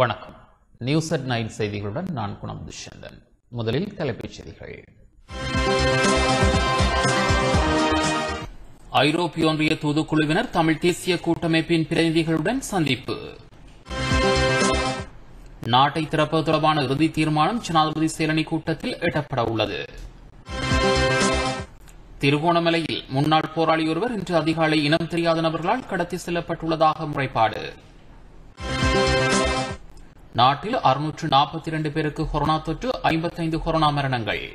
வணக்கம். News at nine செய்திகளுடன் நான் குணம் துஷந்தன் முதலில் தலைப்புச் செய்திகள். ஐரோப்பிய ஒன்றிய தூதுக்குழுவினர் தமிழ் தேசிய கூட்டமைப்பின் பிரதிநிதிகளுடன் சந்திப்பு. நாட்டை திறப்பது தொடர்பான இறுதி தீர்மானம் ஜனாதிபதி சேலனி கூட்டத்தில் எட்டப்பட உள்ளது. திருகோணமலையில் முன்னாள் போராளி ஒருவர் இன்று அதிகாலை இனம் தெரியாத நபர்களால் கடத்தி செல்லப்பட்டுள்ளதாக முறைப்பாடு. நாட்டில் அறுநூற்று நாற்பத்தி இரண்டு பேருக்கு கொரோனா தொற்று ஐம்பத்தைந்து கொரோனா மரணங்கள்.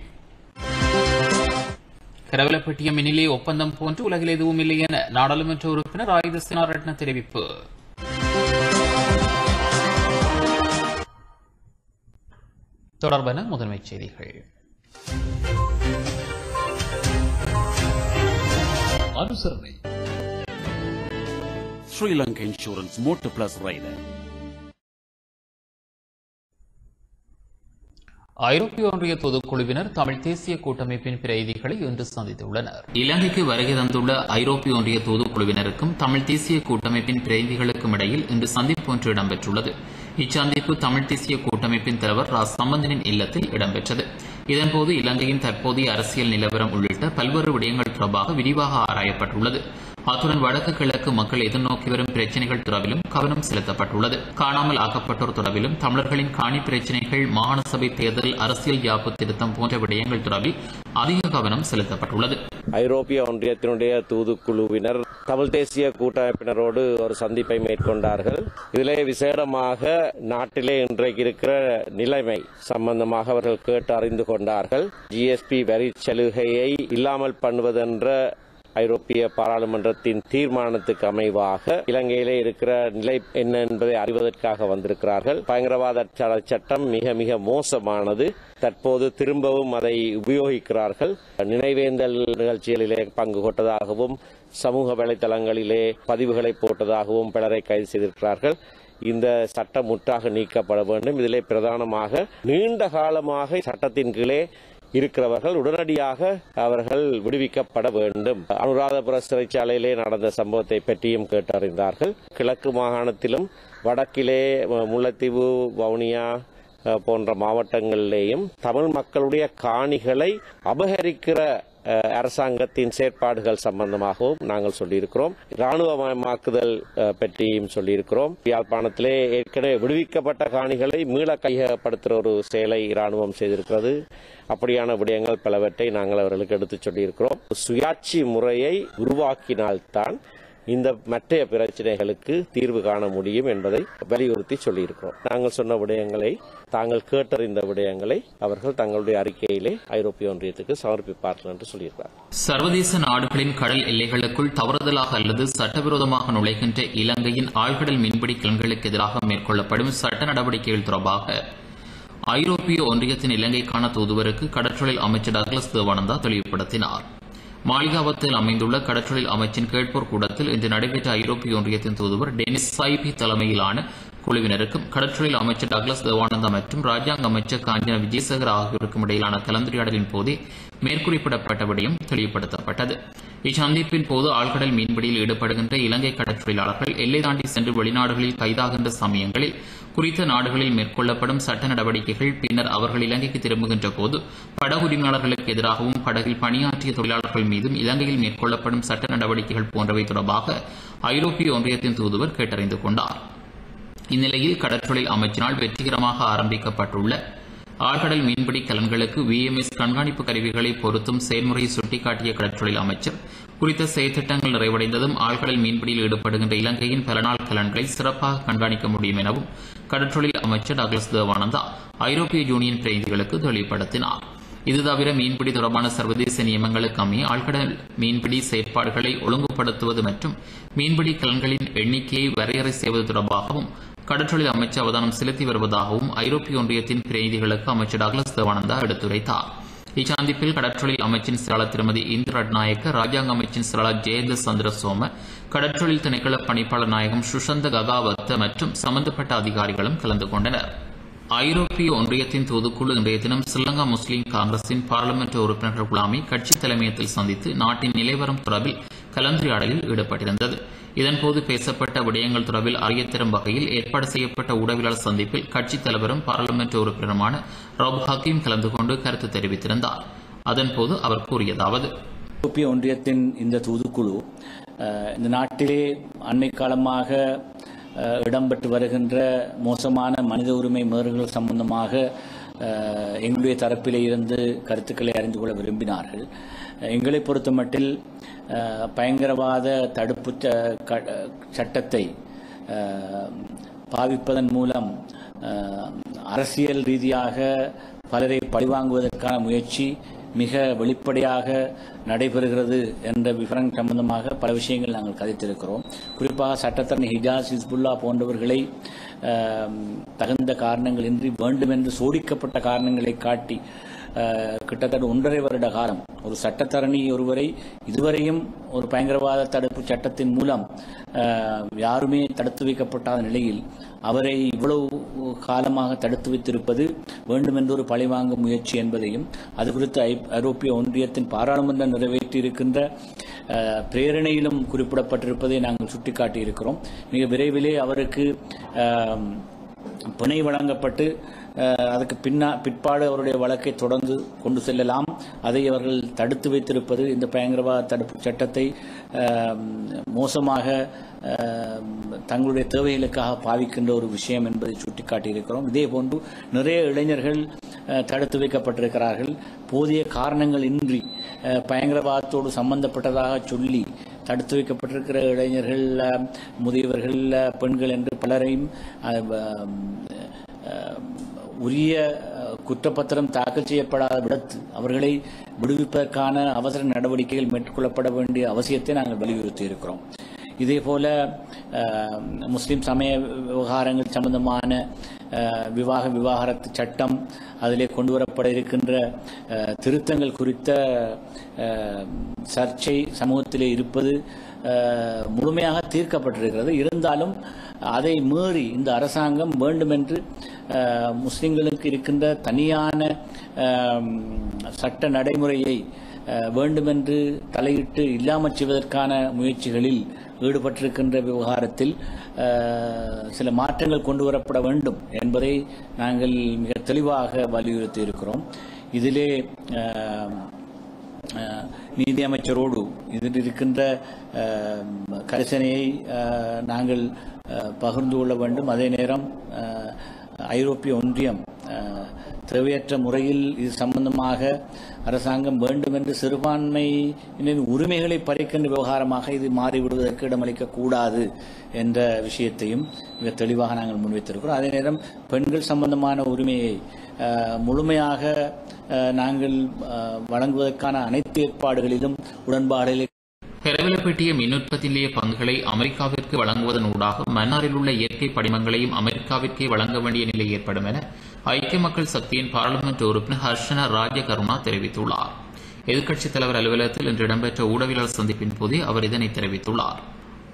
கரவலப்பட்டிய மின்னிலே ஒப்பந்தம் போன்று உலகில் எதுவும் இல்லை என நாடாளுமன்ற உறுப்பினர் ஆயுத சினாரட்ன தெரிவிப்பு. தொடர்பான முதன்மைச் செய்திகள். அனுசரணை. Sri Lanka insurance motor plus rider. ஐரோப்பிய ஒன்றிய தொதுக்குழுவினர் தமிழ் தேசிய கூட்டமைப்பின் பிரதிநிதிகளை இன்று சந்தித்துள்ளனர். இலங்கைக்கு வருகை தந்துள்ள ஐரோப்பிய ஒன்றிய தொதுக்குழுவினருக்கும் தமிழ் தேசிய கூட்டமைப்பின் பிரதிநிதிகளுக்கும் இடையில் இன்று சந்திப்பு ஒன்று இடம்பெற்றுள்ளது. இச்சந்திப்பு தமிழ் தேசிய கூட்டமைப்பின் தலைவர் ரா. சம்பந்தனின் இல்லத்தில் இடம்பெற்றது. இதன்போது இலங்கையின் தற்போதைய அரசியல் நிலவரம் உள்ளிட்ட பல்வேறு விடயங்கள் தொடர்பாக விரிவாக ஆராயப்பட்டுள்ளது. அத்துடன் வடக்கு கிழக்கு மக்கள் எதிர்நோக்கி வரும் பிரச்சினைகள் தொடர்பிலும் கவனம் செலுத்தப்பட்டுள்ளது. காணாமல் ஆக்கப்பட்டோர் தொடர்பிலும் தமிழர்களின் காணி பிரச்சினைகள் மாகாண சபை தேர்தல் அரசியல் யாப்பு திருத்தம் போன்ற விடயங்கள் தொடர்பில் அதிக கவனம் செலுத்தப்பட்டுள்ளது. ஐரோப்பிய ஒன்றியத்தினுடைய தூதுக்குழுவினர் தமிழ் தேசிய கூட்டமைப்பினரோடு ஒரு சந்திப்பை மேற்கொண்டார்கள். இதிலே விசேடமாக நாட்டிலே இன்றைக்கு இருக்கிற நிலைமை சம்பந்தமாக அவர்கள் கேட்டு அறிந்து கொண்டார்கள். ஜிஎஸ்பி வரி சலுகையை இல்லாமல் பண்ணுவதென்ற ஐரோப்பிய பாராளுமன்றத்தின் தீர்மானத்துக்கு அமைவாக இலங்கையிலே இருக்கிற நிலை என்ன என்பதை அறிவதற்காக வந்திருக்கிறார்கள். பயங்கரவாத சட்டம் மிக மிக மோசமானது. தற்போது திரும்பவும் அதை உபயோகிக்கிறார்கள். நினைவேந்தல் நிகழ்ச்சிகளிலே பங்கு கொண்டதாகவும் சமூக வலைதளங்களிலே பதிவுகளை போட்டதாகவும் பலரை கைது செய்திருக்கிறார்கள். இந்த சட்டம் முற்றாக நீக்கப்பட வேண்டும். இதிலே பிரதானமாக நீண்ட காலமாக சட்டத்தின் கீழே இருக்கிறவர்கள் உடனடியாக அவர்கள் விடுவிக்கப்பட வேண்டும். அனுராதபுர சிறைச்சாலையிலே நடந்த சம்பவத்தை பற்றியும் கேட்டறிந்தார்கள். கிழக்கு மாகாணத்திலும் வடக்கிலே முல்லைத்தீவு வவுனியா போன்ற மாவட்டங்களிலேயும் தமிழ் மக்களுடைய காணிகளை அபகரிக்கிற அரசாங்கத்தின் செயற்பாடுகள் சம்பந்தமாகவும் நாங்கள் சொல்லியிருக்கிறோம். ராணுவமயமாக்குதல் பற்றியும் சொல்லியிருக்கிறோம். யாழ்ப்பாணத்திலே ஏற்கனவே விடுவிக்கப்பட்ட காணிகளை மீள கையகப்படுத்துகிற ஒரு செயலை இராணுவம் செய்திருக்கிறது. அப்படியான விடயங்கள் பலவற்றை நாங்கள் அவர்களுக்கு எடுத்துச் சொல்லியிருக்கிறோம். சுயாட்சி முறையை உருவாக்கினால்தான் இந்த மற்றைய பிரச்சனைகளுக்கு தீர்வு காண முடியும் என்பதை வலியுறுத்தி சொல்லியிருக்கிறோம். நாங்கள் சொன்ன விடயங்களை தாங்கள் கேட்டறிந்த விடயங்களை அவர்கள் தங்களுடைய அறிக்கையிலே ஐரோப்பிய ஒன்றியத்துக்கு சமர்ப்பிப்பார்கள் என்று சொல்லியிருக்கிறார். சர்வதேச நாடுகளின் கடல் எல்லைகளுக்குள் தவறுதலாக அல்லது சட்டவிரோதமாக நுழைகின்ற இலங்கையின் ஆழ்கடல் மீன்பிடி கிழங்குகளுக்கு எதிராக மேற்கொள்ளப்படும் சட்ட நடவடிக்கைகள் தொடர்பாக ஐரோப்பிய ஒன்றியத்தின் இலங்கைக்கான தூதுவருக்கு கடற்றொழில் அமைச்சர் டக்ளஸ் தேவானந்தா தெளிவுபடுத்தினார். மாளிகாவத்தில் அமைந்துள்ள கடற்றொழில் அமைச்சின் கேட்போர் கூடத்தில் இன்று நடைபெற்ற ஐரோப்பிய ஒன்றியத்தின் தூதுவர் டெனிஸ் சாய்பி தலைமையிலான குழுவினருக்கும் கடற்றொழில் அமைச்சர் டக்ளஸ் தேவானந்தா மற்றும் ராஜாங்க அமைச்சர் காஞ்சன விஜயசேகர் ஆகியோருக்கும் இடையிலான கலந்துரையாடலின் போதே மேற்குறிப்பிடப்பட்ட விடயம் தெளிவுபடுத்தப்பட்டது. இச்சந்திப்பின் போது ஆழ்கடல் மீன்பிடியில் ஈடுபடுகின்ற இலங்கை கடற்றொழிலாளர்கள் எல்லை தாண்டி சென்று வெளிநாடுகளில் கைதாகின்ற சமயங்களில் குறித்த நாடுகளில் மேற்கொள்ளப்படும் சட்ட நடவடிக்கைகள் பின்னர் அவர்கள் இலங்கைக்கு திரும்புகின்ற போது படகுரிமையாளர்களுக்கு எதிராகவும் படகில் பணியாற்றிய தொழிலாளர்கள் மீதும் இலங்கையில் மேற்கொள்ளப்படும் சட்ட நடவடிக்கைகள் போன்றவை தொடர்பாக ஐரோப்பிய ஒன்றியத்தின் தூதுவர் கேட்டறிந்து கொண்டார். இந்நிலையில் கடற்றொழில் அமைச்சினால் வெற்றிகரமாக ஆரம்பிக்கப்பட்டுள்ள ஆழ்கடல் மீன்பிடி கலன்களுக்கு விஎம்எஸ் கண்காணிப்பு கருவிகளை பொருத்தும் செயல்முறையை சுட்டிக்காட்டிய கடற்றொழில் அமைச்சர் குறித்த செயற்திட்டங்கள் நிறைவடைந்ததும் ஆழ்கடல் மீன்பிடியில் ஈடுபடுகின்ற இலங்கையின் பல நாள் கலன்களை சிறப்பாக கண்காணிக்க முடியும் எனவும் கடற்றொழில் அமைச்சர் டாக்லஸ் தேவானந்தா ஐரோப்பிய யூனியன் பிரதிநிதிகளுக்கு தெளிவுபடுத்தினார். இது தவிர மீன்பிடி தொடர்பான சர்வதேச நியமங்களுக்கு அமைய ஆழ்கடல் மீன்பிடி செயற்பாடுகளை ஒழுங்குபடுத்துவது மற்றும் மீன்பிடி கலன்களின் எண்ணிக்கையை வரையறை செய்வது தொடர்பாகவும் கடற்றொழில் அமைச்சர் அவதானம் செலுத்தி வருவதாகவும் ஐரோப்பிய ஒன்றியத்தின் பிரதிநிதிகளுக்கு அமைச்சர் டாக்லஸ் தேவானந்தா எடுத்துரைத்தார். இச்சந்திப்பில் கடற்றொழில் அமைச்சின் செயலாளர் திருமதி இந்து ரட்நாயக்க ராஜாங்க அமைச்சின் செயலாளர் ஜெயந்த சந்திர சோம கடற்றொழில் திணைக்கள பணிப்பாளர் நாயகம் சுஷந்த ககாவத்த மற்றும் சம்பந்தப்பட்ட அதிகாரிகளும் கலந்து கொண்டனர். ஐரோப்பிய ஒன்றியத்தின் தூதுக்குழு இன்றைய தினம் ஸ்ரீலங்கா முஸ்லீம் காங்கிரசின் பாராளுமன்ற உறுப்பினர்கள் குழாமை கட்சி தலைமையத்தில் சந்தித்து நாட்டின் நிலைவரம் தொடர்பில் கலந்துரையாடலில் ஈடுபட்டிருந்தது. இதன்போது பேசப்பட்ட விடயங்கள் தொடர்பில் அறியத்தரும் வகையில் ஏற்பாடு செய்யப்பட்ட ஊடகவியலாளர் சந்திப்பில் கட்சித் தலைவரும் பாராளுமன்ற உறுப்பினருமான ரவுப் ஹக்கீம் கலந்து கொண்டு கருத்து தெரிவித்திருந்தார். அதன்போது அவர் கூறியதாவது. ஐரோப்பிய ஒன்றியத்தின் இந்த தூதுக்குழு இந்த நாட்டிலே அண்மை காலமாக இடம்பெற்று வருகின்ற மோசமான மனித உரிமை மீறல்கள் சம்பந்தமாக எங்களுடைய தரப்பிலே இருந்து கருத்துக்களை அறிந்து கொள்ள விரும்பினார்கள். எங்களை பொறுத்தமட்டில் பயங்கரவாத தடுப்பு ச- க- சட்டத்தை பாவிப்பதன் மூலம் அரசியல் ரீதியாக பலரை பழிவாங்குவதற்கான முயற்சி மிக வெளிப்படையாக நடைபெறுகிறது என்ற விவரம் சம்பந்தமாக பல விஷயங்கள் நாங்கள் கதைத்திருக்கிறோம். குறிப்பாக சட்டத்தரணி ஹிஜாஸ் ஹிஸ்புல்லா போன்றவர்களை அஹ், தகுந்த காரணங்களின்றி வேண்டுமென்று சோடிக்கப்பட்ட காரணங்களை காட்டி அஹ், கிட்டத்தட்ட ஒன்றரை வருட காலம் ஒரு சட்டத்தரணி ஒருவரை இதுவரையும் ஒரு பயங்கரவாத தடுப்பு சட்டத்தின் மூலம் யாருமே தடுத்து வைக்கப்பட்டாத நிலையில் அவரை இவ்வளவு காலமாக தடுத்து வைத்திருப்பது வேண்டுமென்றொரு பழிவாங்க பழிவாங்கும் முயற்சி என்பதையும் அது குறித்து ஐ- ஐரோப்பிய ஒன்றியத்தின் பாராளுமன்றம் நிறைவேற்றியிருக்கின்ற பிரேரணையிலும் குறிப்பிடப்பட்டிருப்பதை நாங்கள் சுட்டிக்காட்டியிருக்கிறோம் மிக விரைவிலே அவருக்கு பிணை வழங்கப்பட்டு அதற்கு அதுக்கு பின்னா பிற்பாடு அவருடைய வழக்கை தொடர்ந்து கொண்டு செல்லலாம். அதை அவர்கள் தடுத்து வைத்திருப்பது இந்த பயங்கரவாத தடுப்பு சட்டத்தை மோசமாக தங்களுடைய தேவைகளுக்காக பாவிக்கின்ற ஒரு விஷயம் என்பதை சுட்டிக்காட்டியிருக்கிறோம். இதே போன்று நிறைய இளைஞர்கள் தடுத்து வைக்கப்பட்டிருக்கிறார்கள். போதிய காரணங்கள் இன்றி அஹ், பயங்கரவாதத்தோடு சம்பந்தப்பட்டதாக சொல்லி தடுத்து வைக்கப்பட்டிருக்கிற இளைஞர்கள் முதியவர்கள் பெண்கள் என்று பலரையும் உரிய குற்றப்பத்திரம் தாக்கல் செய்யப்படாத விடத்து அவர்களை விடுவிப்பதற்கான அவசர நடவடிக்கைகள் மேற்கொள்ளப்பட வேண்டிய அவசியத்தை நாங்கள் வலியுறுத்தி இருக்கிறோம் இதே போல சமய விவகாரங்கள் சம்பந்தமான விவாக விவாகரத்து சட்டம் அதிலே கொண்டு வரப்பட இருக்கின்ற திருத்தங்கள் குறித்த சர்ச்சை சமூகத்திலே இருப்பது முழுமையாக தீர்க்கப்பட்டிருக்கிறது இருந்தாலும் அதை மீறி இந்த அரசாங்கம் வேண்டுமென்று முஸ்லிம்களுக்கு இருக்கின்ற தனியான சட்ட நடைமுறையை வேண்டுமென்று தலையிட்டு இல்லாமல் செய்வதற்கான முயற்சிகளில் ஈடுபட்டிருக்கின்ற விவகாரத்தில் சில மாற்றங்கள் கொண்டு வரப்பட வேண்டும் என்பதை நாங்கள் மிக தெளிவாக வலியுறுத்தி இருக்கிறோம். இதிலே நீதி அமைச்சரோடு இதில் இருக்கின்ற கரிசனையை நாங்கள் பகிர்ந்து கொள்ள வேண்டும். அதே நேரம் ஐரோப்பிய ஒன்றியம் தேவையற்ற முறையில் இது சம்பந்தமாக அரசாங்கம் வேண்டும் என்று சிறுபான்மையினரின் உரிமைகளை பறிக்கின்ற விவகாரமாக இது மாறிவிடுவதற்கு இடமளிக்க கூடாது என்ற விஷயத்தையும் மிக தெளிவாக நாங்கள் முன்வைத்திருக்கிறோம். அதே நேரம் பெண்கள் சம்பந்தமான உரிமையை அஹ், முழுமையாக அஹ், நாங்கள் அஹ், வழங்குவதற்கான அனைத்து ஏற்பாடுகளிலும் உடன்பாடுகளை பெரவலப்பட்டிய மின் உற்பத்தி நிலைய பங்குகளை அமெரிக்காவிற்கு வழங்குவதன் ஊடாக மன்னாரில் உள்ள இயற்கை படிமங்களையும் அமெரிக்காவிற்கே வழங்க வேண்டிய நிலை ஏற்படும் என ஐக்கிய மக்கள் சக்தியின் பாராளுமன்ற உறுப்பினர் ஹர்ஷன ராஜகருணா தெரிவித்துள்ளார். எதிர்க்கட்சித் தலைவர் அலுவலகத்தில் இன்று இடம்பெற்ற ஊடகவியலாளர் சந்திப்பின் போது அவர் இதனை தெரிவித்துள்ளார்.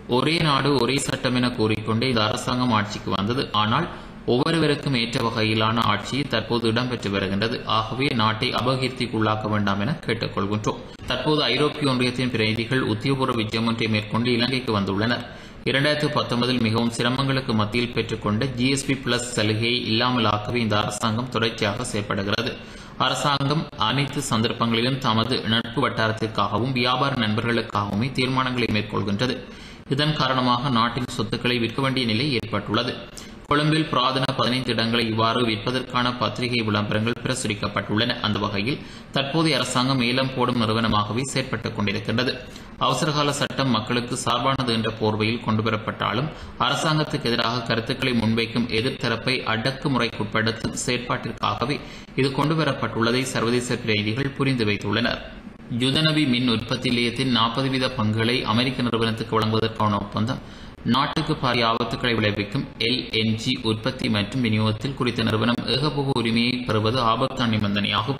ஒரே நாடு ஒரே சட்டம் என கூறிக்கொண்டே இந்த அரசாங்கம் ஆட்சிக்கு வந்தது. ஆனால் ஒவ்வொருவருக்கும் ஏற்ற வகையிலான ஆட்சி தற்போது இடம்பெற்று வருகின்றது. ஆகவே நாட்டை அபகீர்த்திக்குள்ளாக்க வேண்டாம் என கேட்டுக்கொள்கின்றோம். தற்போது ஐரோப்பிய ஒன்றியத்தின் பிரதிநிதிகள் உத்தியோகபூர்வ விஜயம் ஒன்றை மேற்கொண்டு இலங்கைக்கு வந்துள்ளனர். இரண்டாயிரத்து பத்தொன்பதில் மிகவும் சிரமங்களுக்கு மத்தியில் பெற்றுக்கொண்ட ஜிஎஸ்பி பிளஸ் சலுகையை இல்லாமலாக்கவே இந்த அரசாங்கம் தொடர்ச்சியாக செயல்படுகிறது அரசாங்கம் அனைத்து சந்தர்ப்பங்களிலும் தமது நட்பு வட்டாரத்திற்காகவும் வியாபார நண்பர்களுக்காகவுமே தீர்மானங்களை மேற்கொள்கின்றது. இதன் காரணமாக நாட்டின் சொத்துக்களை விற்க வேண்டிய நிலை ஏற்பட்டுள்ளது. கொழும்பில் புராதன பதினைந்து இடங்களை இவ்வாறு விற்பதற்கான பத்திரிகை விளம்பரங்கள் பிரசுரிக்கப்பட்டுள்ளன. அந்த வகையில் தற்போதைய அரசாங்கம் ஏலம் போடும் நிறுவனமாகவே செயற்பட்டுக் கொண்டிருக்கின்றது. அவசரகால சட்டம் மக்களுக்கு சார்பானது என்ற போர்வையில் கொண்டுவரப்பட்டாலும் அரசாங்கத்துக்கு எதிராக கருத்துக்களை முன்வைக்கும் எதிர்த்தரப்பை அடக்குமுறைக்குட்படுத்தும் செயற்பாட்டிற்காகவே இது கொண்டுவரப்பட்டுள்ளதை சர்வதேச பிரதிநிதிகள் புரிந்து வைத்துள்ளனர். யுதனவி மின் உற்பத்தி நிலையத்தின் நாற்பது வீத பங்குகளை அமெரிக்க நிறுவனத்துக்கு வழங்குவதற்கான ஒப்பந்தம் நாட்டுக்கு பாரிய ஆபத்துக்களை விளைவிக்கும் எல்என்ஜி உற்பத்தி மற்றும் விநியோகத்தில் குறித்த நிறுவனம் ஏகபோக உரிமையை பெறுவது ஆபத்தான நிபந்தனையாகும்.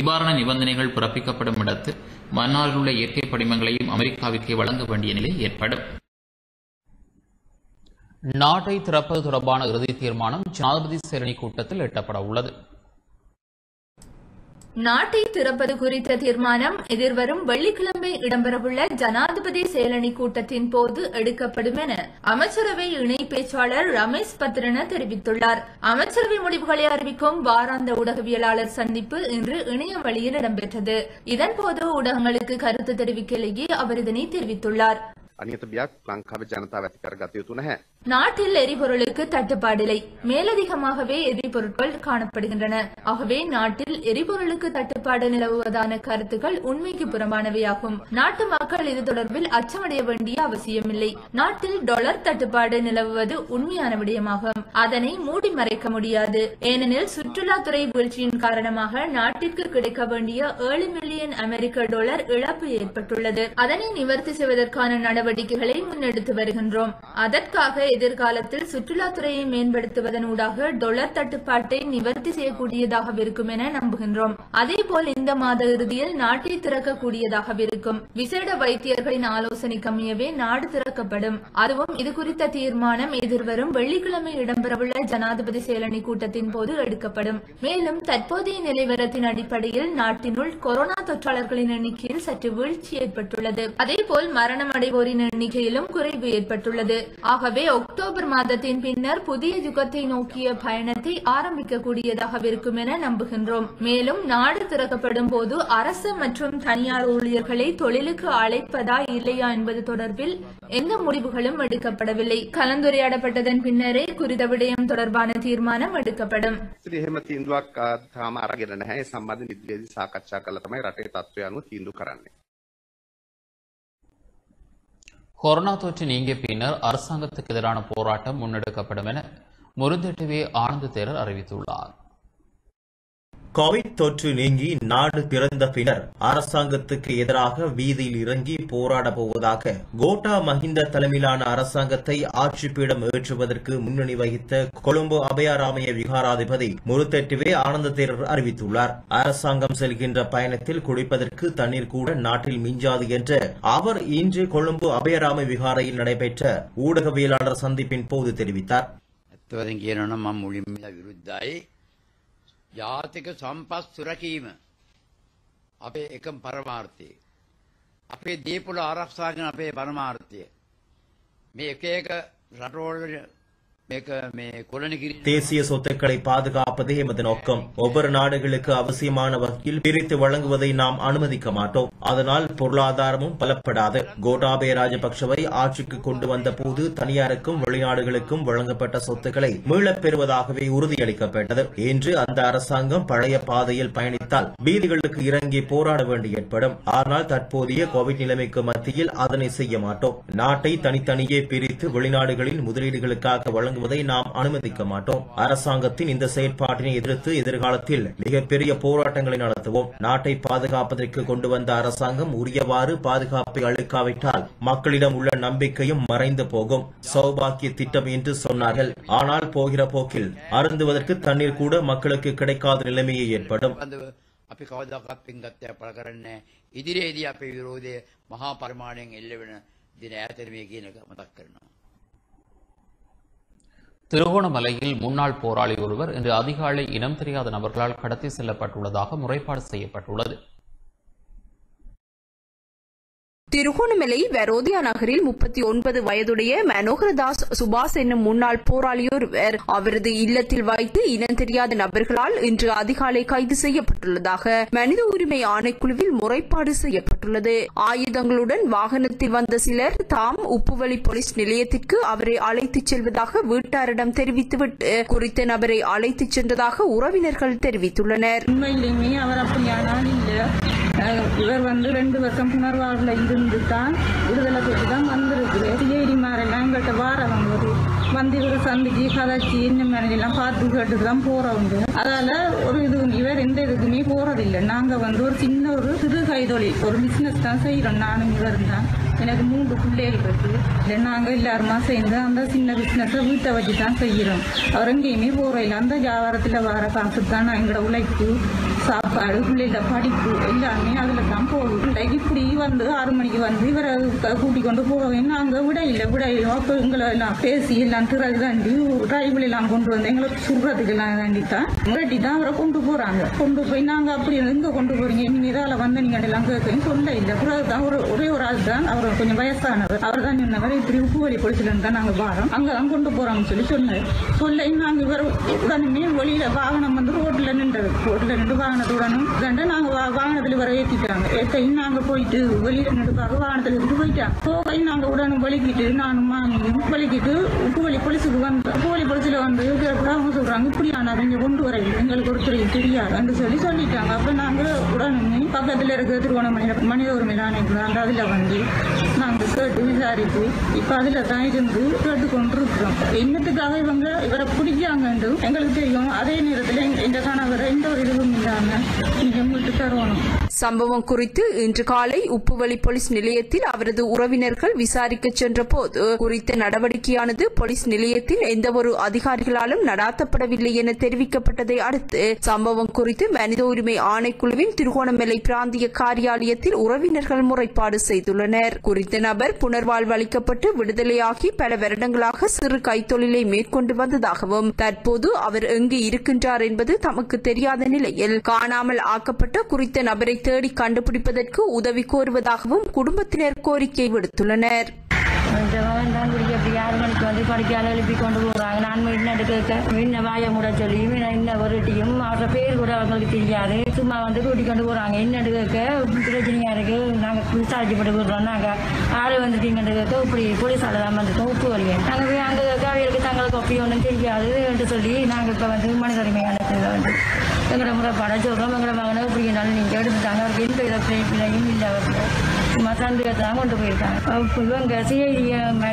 இவ்வாறான நிபந்தனைகள் பிறப்பிக்கப்படும் இடத்தில் மன்னாரில் உள்ள இயற்கை படிமங்களையும் அமெரிக்காவிற்கு வழங்க வேண்டிய நிலை ஏற்படும். நாட்டை திறப்பது தொடர்பான இறுதி தீர்மானம் ஜனாதிபதி சேரணி கூட்டத்தில் எட்டப்பட உள்ளது நாட்டை திறப்பது குறித்த தீர்மானம் எதிர்வரும் வெள்ளிக்கிழமை இடம்பெறவுள்ள ஜனாதிபதி செயலணி கூட்டத்தின் போது எடுக்கப்படும் என அமைச்சரவை இணை பேச்சாளர் ரமேஷ் பத்ரன தெரிவித்துள்ளார். அமைச்சரவை முடிவுகளை அறிவிக்கும் வாராந்த ஊடகவியலாளர் சந்திப்பு இன்று இணைய வழியில் இடம்பெற்றது. இதன்போது ஊடகங்களுக்கு கருத்து தெரிவிக்கையிலேயே அவர் இதனை தெரிவித்துள்ளார். අනිත බියක් ලංකාවේ ජනතාව ඇති කරගත යුතු නැහැ. நாட்டில் எரிபொருளுக்கு தட்டுப்பாடில்லை மேலதிகமாகவே எரிபொருட்கள் காணப்படுகின்றன ஆகவே நாட்டில் எரிபொருளுக்கு தட்டுப்பாடு நிலவுவதான கருத்துக்கள் உண்மைக்கு புறம்பானவையாகும் நாட்டு மக்கள் இது தொடர்பில் அச்சமடைய வேண்டிய அவசியமில்லை நாட்டில் டாலர் தட்டுப்பாடு நிலவுவது உண்மையான விடயமாகும் அதனை மூடி மறைக்க முடியாது ஏனெனில் சுற்றுலாத்துறை வீழ்ச்சியின் காரணமாக நாட்டிற்கு கிடைக்க வேண்டிய ஏழு மில்லியன் அமெரிக்க டாலர் இழப்பு ஏற்பட்டுள்ளது அதனை நிவர்த்தி செய்வதற்கான நடவடிக்கைகளை முன்னெடுத்து வருகின்றோம். அதற்காக எதிர்காலத்தில் சுற்றுலாத்துறையை மேம்படுத்துவதனூடாக டொலர் தட்டுப்பாட்டை நிவர்த்தி செய்யக்கூடியதாக இருக்கும் என நம்புகின்றோம். அதேபோல் இந்த மாத இறுதியில் நாட்டை திறக்கக்கூடியதாக இருக்கும். விசேட வைத்தியர்களின் ஆலோசனைக்கமையவே நாடு திறக்கப்படும். அதுவும் இது குறித்த தீர்மானம் எதிர்வரும் வெள்ளிக்கிழமை இடம்பெறவுள்ள ஜனாதிபதி செயலணி கூட்டத்தின் போது எடுக்கப்படும். மேலும் தற்போதைய நிலைவரத்தின் அடிப்படையில் நாட்டினுள் கொரோனா தொற்றாளர்களின் எண்ணிக்கையில் சற்று வீழ்ச்சி ஏற்பட்டுள்ளது. அதேபோல் மரணம் அடைவோரின் எண்ணிக்கையிலும் குறைவு ஏற்பட்டுள்ளது ஆகவே அக்டோபர் மாதத்தின் பின்னர் புதிய யுகத்தை நோக்கிய பயணத்தை ஆரம்பிக்கக்கூடியதாக இருக்கும் என நம்புகின்றோம் மேலும் நாடு திறக்கப்படும் போது அரசு மற்றும் தனியார் ஊழியர்களை தொழிலுக்கு அழைப்பதா இல்லையா என்பது தொடர்பில் எந்த முடிவுகளும் எடுக்கப்படவில்லை கலந்துரையாடப்பட்டதன் பின்னரே குறித்த விடயம் தொடர்பான தீர்மானம் எடுக்கப்படும் ඉතින් එහෙම තීන්දුවක් අ, තාම අරගෙන නැහැ. ඒ සම්බන්ධ ඉදිරියේදී සාකච්ඡා කළා තමයි රටේ තත්ත්වය අනුව තීන්දුව කරන්නේ. கொரோனா தொற்று நீங்கிய பின்னர் அரசாங்கத்துக்கு எதிரான போராட்டம் முன்னெடுக்கப்படும் என முருந்தெட்டுவே ஆனந்த தேரர் அறிவித்துள்ளார். கோவிட் தொற்று நீங்கி நாடு திறந்த பின்னர் அரசாங்கத்துக்கு எதிராக வீதியில் இறங்கி போராட போவதாக கோட்டா மஹிந்த தலைமையிலான அரசாங்கத்தை ஆட்சி பீடம் ஏற்றுவதற்கு முன்னணி வகித்த கொழும்பு அபயாராமய விகாராதிபதி முருத்தெட்டுவே ஆனந்த தேரர் அறிவித்துள்ளார். அரசாங்கம் செல்கின்ற பயணத்தில் குடிப்பதற்கு தண்ணீர் கூட நாட்டில் மிஞ்சாது என்று அவர் இன்று கொழும்பு அபயராம விகாரையில் நடைபெற்ற ஊடகவியலாளர் சந்திப்பின் போது தெரிவித்தார். ජාතික සම්පත් සුරකීම අපේ එකම පරමාර්ථය. අපේ දේපොළ ආරක්ෂාගෙන අපේ පරමාර්ථය. මේ එක එක රටවල தேசிய சொத்துக்களை பாதுகாப்பதே எமது நோக்கம். ஒவ்வொரு நாடுகளுக்கு அவசியமான வகையில் பிரித்து வழங்குவதை நாம் அனுமதிக்க மாட்டோம். அதனால் பொருளாதாரமும் பலப்படாது. கோட்டாபய ராஜபக்சவை ஆட்சிக்கு கொண்டு வந்த போது தனியாருக்கும் வெளிநாடுகளுக்கும் வழங்கப்பட்ட சொத்துக்களை மீளப் பெறுவதாகவே உறுதியளிக்கப்பட்டது. இன்று அந்த அரசாங்கம் பழைய பாதையில் பயணித்தால் வீதிகளுக்கு இறங்கி போராட வேண்டி ஏற்படும். ஆனால் தற்போதைய கோவிட் நிலைமைக்கு மத்தியில் அதனை செய்ய மாட்டோம். நாட்டை தனித்தனியே பிரித்து வெளிநாடுகளின் முதலீடுகளுக்காக வழங்கும் நாம் அனுமதிக்க மாட்டோம் அரசாங்கத்தின் இந்த செயற்பாட்டினை எதிர்த்து எதிர்காலத்தில் மிகப்பெரிய போராட்டங்களை நடத்துவோம் நாட்டை பாதுகாப்பதற்கு கொண்டு வந்த அரசாங்கம் உரியவாறு பாதுகாப்பை அளிக்காவிட்டால் மக்களிடம் உள்ள நம்பிக்கையும் மறைந்து போகும் சௌபாக்கிய திட்டம் என்று சொன்னார்கள் ஆனால் போகிற போக்கில் அருந்துவதற்கு தண்ணீர் கூட மக்களுக்கு கிடைக்காத நிலைமையே ஏற்படும் පිළිබඳව අපි කවදක්වත් පින්ගත්තයක් පළ කරන්නේ ඉදිරියේදී අපේ විරෝධය මහා පරිමාණයෙන් එල්ල වෙන දින ඈතට මේ කියන එක මතක් කරනවා. திருகோணமலையில் முன்னாள் போராளி ஒருவர் இன்று அதிகாலை இனம் தெரியாத நபர்களால் கடத்தி செல்லப்பட்டுள்ளதாக முறைப்பாடு செய்யப்பட்டுள்ளது. திருகோணமலை வரோதியா நகரில் முப்பத்தி ஒன்பது வயதுடைய மனோகரதாஸ் சுபாஷ் என்னும் முன்னாள் போராளியொருவர் அவரது இல்லத்தில் வைத்து இனம் தெரியாத நபர்களால் இன்று அதிகாலை கைது செய்யப்பட்டுள்ளதாக மனித உரிமை ஆணைக்குழுவில் முறைப்பாடு செய்யப்பட்டுள்ளது. ஆயுதங்களுடன் வாகனத்தில் வந்த சிலர் தாம் உப்புவழி போலீஸ் நிலையத்திற்கு அவரை அழைத்துச் செல்வதாக வீட்டாரிடம் தெரிவித்துவிட்டு குறித்த நபரை அழைத்துச் சென்றதாக உறவினர்கள் தெரிவித்துள்ளனர். இவர் வந்து ரெண்டு வருஷம் புனர்வாழ்வில் இருந்து தான் விடுதலை பெற்று தான் வந்திருக்கு டிஏடி எங்கள்கிட்ட வாரவங்க ஒரு வந்து இவர் சந்திச்சு கதைச்சி இந்த மாதிரி எல்லாம் பார்த்து கேட்டுட்டு தான் போகிறவங்க அதால ஒரு இது இவர் எந்த இதுக்குமே போகிறதில்லை நாங்கள் வந்து ஒரு சின்ன ஒரு சிறு கைதொழில் ஒரு பிஸ்னஸ் தான் செய்கிறோம் நானும் இவர் தான் எனக்கு மூன்று பிள்ளைகள் இருக்கு இல்லை நாங்கள் எல்லாருமா சேர்ந்து அந்த சின்ன பிஸ்னஸை வீட்டை வச்சு தான் செய்கிறோம். அவர் எங்கேயுமே போகிறோம் அந்த வியாபாரத்தில் வர காசு தான் நான் எங்களோட உழைப்பு சாப்பாடு பிள்ளைகள படிப்பு எல்லாமே அதில் தான் போகுது. பிள்ளைக்கு இப்படி வந்து ஆறு மணிக்கு வந்து இவரை க- கூட்டிக் கொண்டு போவேன் நாங்கள் விட இல்லை விட அப்போ எங்களை எல்லாம் பேசி எல்லாம் திறகு தாண்டி டிரைவில் எல்லாம் கொண்டு வந்து எங்களை சுடுறதுக்கு எல்லாம் தாண்டி தான் முரட்டி தான் அவரை கொண்டு போகிறாங்க கொண்டு போய் நாங்கள் அப்படி எங்கே கொண்டு போகிறீங்க நீங்கள் இதால் வந்து நீங்கள் எல்லாம் கேட்கணும் சொல்ல இல்லை. பிறகு தான் ஒரு ஒரே ஒரு ஆள் தான் அவர் கொஞ்சம் வயசானவர். அவர் தான் சொன்னவர் இப்படி உப்பு வழி பொழிச்சிலிருந்து தான் நாங்கள் வாரோம். அங்கே தான் கொண்டு போகிறோம்னு சொல்லி சொன்னார். சொல்ல நாங்கள் இவர் உடனே வழியில் வாகனம் வந்து ரோட்டில் நின்றது. ரோட்டில் நின்று வாகனத்துடனும் கண்டு நாங்கள் வா வாகனத்தில் வர ஏற்றிட்டாங்க ஏற்றையும் நாங்கள் போயிட்டு வெளியில் நின்றுப்பாக வாகனத்தில் இருந்து போயிட்டாங்க போகை நாங்கள் உடனே வலிக்கிட்டு நானும் மாமியும் வலிக்கிட்டு உப்பு வழி பொலிசுக்கு வந்து உப்பு வழி பொலிசில் வந்து கேட்க அவங்க சொல்கிறாங்க இப்படி ஆனால் இங்கே கொண்டு வர எங்களுக்கு ஒருத்தர் தெரியாதுன்னு சொல்லி சொல்லிட்டாங்க. அப்போ நாங்கள் உடனே பக்கத்தில் இருக்க திருவண மனித உரிமை ஆணைக்குள்ள அந்த அதில் வந்து கேட்டு விசாரித்து இப்போ அதில் தான் இருந்து கேட்டு கொண்டு இருக்கிறோம் என்னத்துக்காக இவங்க இவரை பிடிக்காங்கன்னு எங்களுக்கு தெரியும். அதே நேரத்தில் இந்த கணவரை எந்த ஒரு இதுவும் இல்லாமல் நீங்கள் மீட்டு தருவணும். சம்பவம் குறித்து இன்று காலை உப்புவழி போலீஸ் நிலையத்தில் அவரது உறவினர்கள் விசாரிக்க சென்ற போது குறித்த நடவடிக்கையானது போலீஸ் நிலையத்தில் எந்தவொரு அதிகாரிகளாலும் நடாத்தப்படவில்லை என தெரிவிக்கப்பட்டதை அடுத்து சம்பவம் குறித்து மனித உரிமை ஆணைக்குழுவின் திருகோணமலை பிராந்திய காரியாலயத்தில் உறவினர்கள் முறைப்பாடு செய்துள்ளனர். குறித்த நபர் புனர்வாழ்வு அளிக்கப்பட்டு விடுதலையாகி பல வருடங்களாக சிறு கைத்தொழிலை மேற்கொண்டு வந்ததாகவும் தற்போது அவர் எங்கு இருக்கின்றார் என்பது தமக்கு தெரியாத நிலையில் காணாமல் ஆக்கப்பட்ட குறித்த நபரை தேடி கண்டுபிடிப்பதற்கு உதவி கோருவதாகவும் குடும்பத்தினர் கோரிக்கை விடுத்துள்ளனர். இந்த தான் குடிக்க அப்படி ஆறு மணிக்கு வந்து படிக்கால எழுப்பி கொண்டு போகிறாங்க நான் இன்னும் கேட்க இன்னும் வாய மூட சொல்லி இன்னும் ஒரு டீம் அவரோட பேர் கூட அவங்களுக்கு தெரியாது சும்மா வந்து கூட்டி கொண்டு போகிறாங்க என்னன்னு கேட்க பிரச்சனையாக இருக்குது நாங்கள் விசாரிக்கப்பட்டு விடுறோம் நாங்கள் ஆள் வந்துட்டீங்கன்னு கேட்க இப்படி போலீஸால தான் வந்துட்டோம் உப்பு வழியை நாங்கள் போய் அங்கே கேட்க அவங்களுக்கு தங்களுக்கு அப்படி ஒன்றும் தெரியாது என்று சொல்லி நாங்கள் இப்போ வந்து மனித உரிமை ஆணையத்தில் வந்து எங்களோட முறைப்பாட சொல்கிறோம் எங்களோட மகனை இப்படி இருந்தாலும் நீங்கள் எடுத்துட்டாங்க அவருக்கு எந்த வித பிரச்சனையும் இல்லை அவருக்கு சும்மா கொண்டு போயிருக்காங்க. இவங்க சிஐடி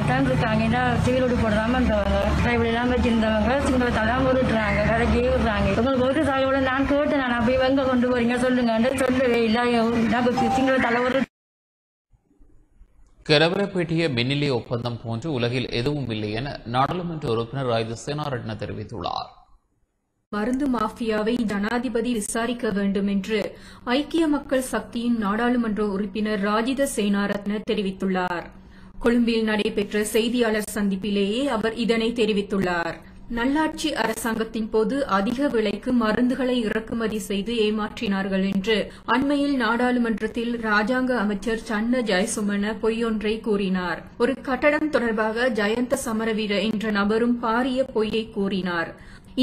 தான் இருக்காங்க ஏன்னா சிவில் உடுப்பு போடாம இருந்தவங்க டிரைவர் எல்லாம் வச்சிருந்தவங்க சிங்களத்தெல்லாம் உருட்டுறாங்க கடைக்கு விடுறாங்க உங்களுக்கு ஒரு சாயோட நான் கேட்டேன் நான் போய் எங்க கொண்டு போறீங்க சொல்லுங்க சொல்லவே இல்லை. நாங்கள் சிங்களத்தால ஒரு கரவரப்பேட்டிய மின்னிலை ஒப்பந்தம் போன்று உலகில் எதுவும் இல்லை என நாடாளுமன்ற உறுப்பினர் ராயுத சேனாரட்ன தெரிவித்துள்ளார். மருந்து மாஃபியாவை ஜனாதிபதி விசாரிக்க வேண்டும் என்று ஐக்கிய மக்கள் சக்தியின் நாடாளுமன்ற உறுப்பினர் ராஜித சேனாரத்ன தெரிவித்துள்ளார். கொழும்பில் நடைபெற்ற செய்தியாளர் சந்திப்பிலேயே அவர் இதனை தெரிவித்துள்ளார். நல்லாட்சி அரசாங்கத்தின் போது அதிக விலைக்கு மருந்துகளை இறக்குமதி செய்து ஏமாற்றினார்கள் என்று அண்மையில் நாடாளுமன்றத்தில் ராஜாங்க அமைச்சர் சன்ன ஜெயசுமன பொய்யொன்றை கூறினார். ஒரு கட்டடம் தொடர்பாக ஜயந்த சமரவீர என்ற நபரும் பாரிய பொய்யை கூறினார்.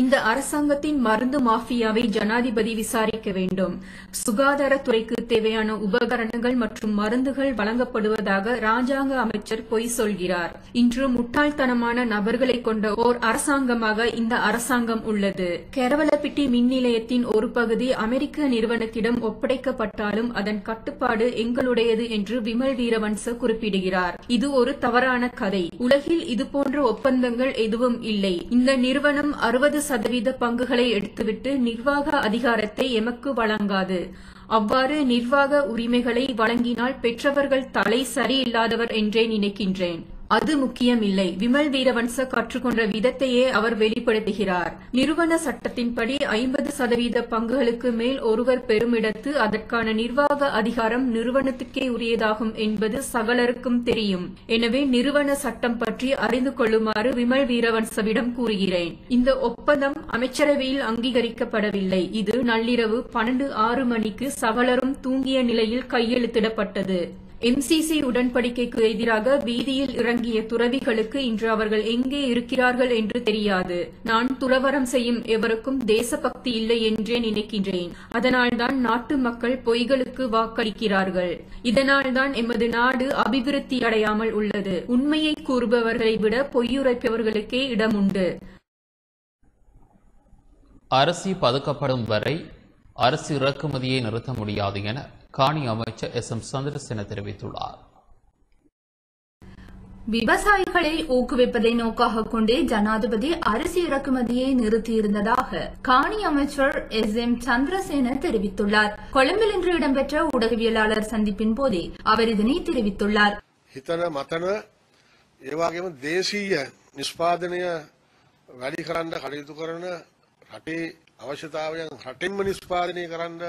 இந்த அரசாங்கத்தின் மருந்து மாஃபியாவை ஜனாதிபதி விசாரிக்க வேண்டும். சுகாதாரத்துறைக்கு தேவையான உபகரணங்கள் மற்றும் மருந்துகள் வழங்கப்படுவதாக ராஜாங்க அமைச்சர் பொய் சொல்கிறார். இன்று முட்டாள்தனமான நபர்களை கொண்ட ஓர் அரசாங்கமாக இந்த அரசாங்கம் உள்ளது. கேரவலப்பிட்டி மின் நிலையத்தின் ஒரு பகுதி அமெரிக்க நிறுவனத்திடம் ஒப்படைக்கப்பட்டாலும் அதன் கட்டுப்பாடு எங்களுடையது என்று விமல் வீரவன்ச குறிப்பிடுகிறார். இது ஒரு தவறான கதை. உலகில் இதுபோன்ற ஒப்பந்தங்கள் எதுவும் இல்லை. இந்த நிறுவனம் அறுபது சதவீத பங்குகளை எடுத்துவிட்டு நிர்வாக அதிகாரத்தை எமக்கு வழங்காது. அவ்வாறு நிர்வாக உரிமைகளை வழங்கினால் பெற்றவர்கள் தலை சரியில்லாதவர் என்றே நினைக்கின்றேன். அது முக்கியமில்லை. விமல் வீரவன்ச கற்றுக்கொண்ட விதத்தையே அவர் வெளிப்படுத்துகிறார். நிறுவன சட்டத்தின்படி ஐம்பது சதவீத பங்குகளுக்கு மேல் ஒருவர் பெருமிடத்து அதற்கான நிர்வாக அதிகாரம் நிறுவனத்துக்கே உரியதாகும் என்பது சகலருக்கும் தெரியும். எனவே நிறுவன சட்டம் பற்றி அறிந்து கொள்ளுமாறு விமல் வீரவன்சவிடம் கூறுகிறேன். இந்த ஒப்பந்தம் அமைச்சரவையில் அங்கீகரிக்கப்படவில்லை. இது நள்ளிரவு பன்னெண்டு ஆறு மணிக்கு சகலரும் தூங்கிய நிலையில் கையெழுத்திடப்பட்டது. எம்சிசி உடன்படிக்கைக்கு எதிராக வீதியில் இறங்கிய துறவிகளுக்கு இன்று அவர்கள் எங்கே இருக்கிறார்கள் என்று தெரியாது. நான் துறவரம் செய்யும் எவருக்கும் தேசபக்தி இல்லை என்றே நினைக்கின்றேன். அதனால்தான் நாட்டு மக்கள் பொய்களுக்கு வாக்களிக்கிறார்கள். இதனால்தான் எமது நாடு அபிவிருத்தி அடையாமல் உள்ளது. உண்மையை கூறுபவர்களை விட பொய்யுரைப்பவர்களுக்கே இடம் உண்டு அரிசி பதுக்கப்படும் வரை அரிசி இறக்குமதியை நிறுத்த முடியாது என காணி அமைச்சர் எஸ் எம் சந்திரசேன தெரிவித்துள்ளார் விவசாயிகளை ஊக்குவிப்பதை நோக்காக கொண்டே ஜனாதிபதி அரிசி இறக்குமதியை நிறுத்தியிருந்ததாக காணி அமைச்சர் எஸ் எம் சந்திரசேன தெரிவித்துள்ளார் கொழும்பில் இன்று இடம்பெற்ற ஊடகவியலாளர் சந்திப்பின் போதே அவர் இதனை தெரிவித்துள்ளார் හිතන මතන ඒ වගේම දේශීය නිෂ්පාදනය වැඩි කරන්න කටයුතු කරන රටේ අවශ්‍යතාවයන් රටෙන්ම නිෂ්පාදනය කරන්න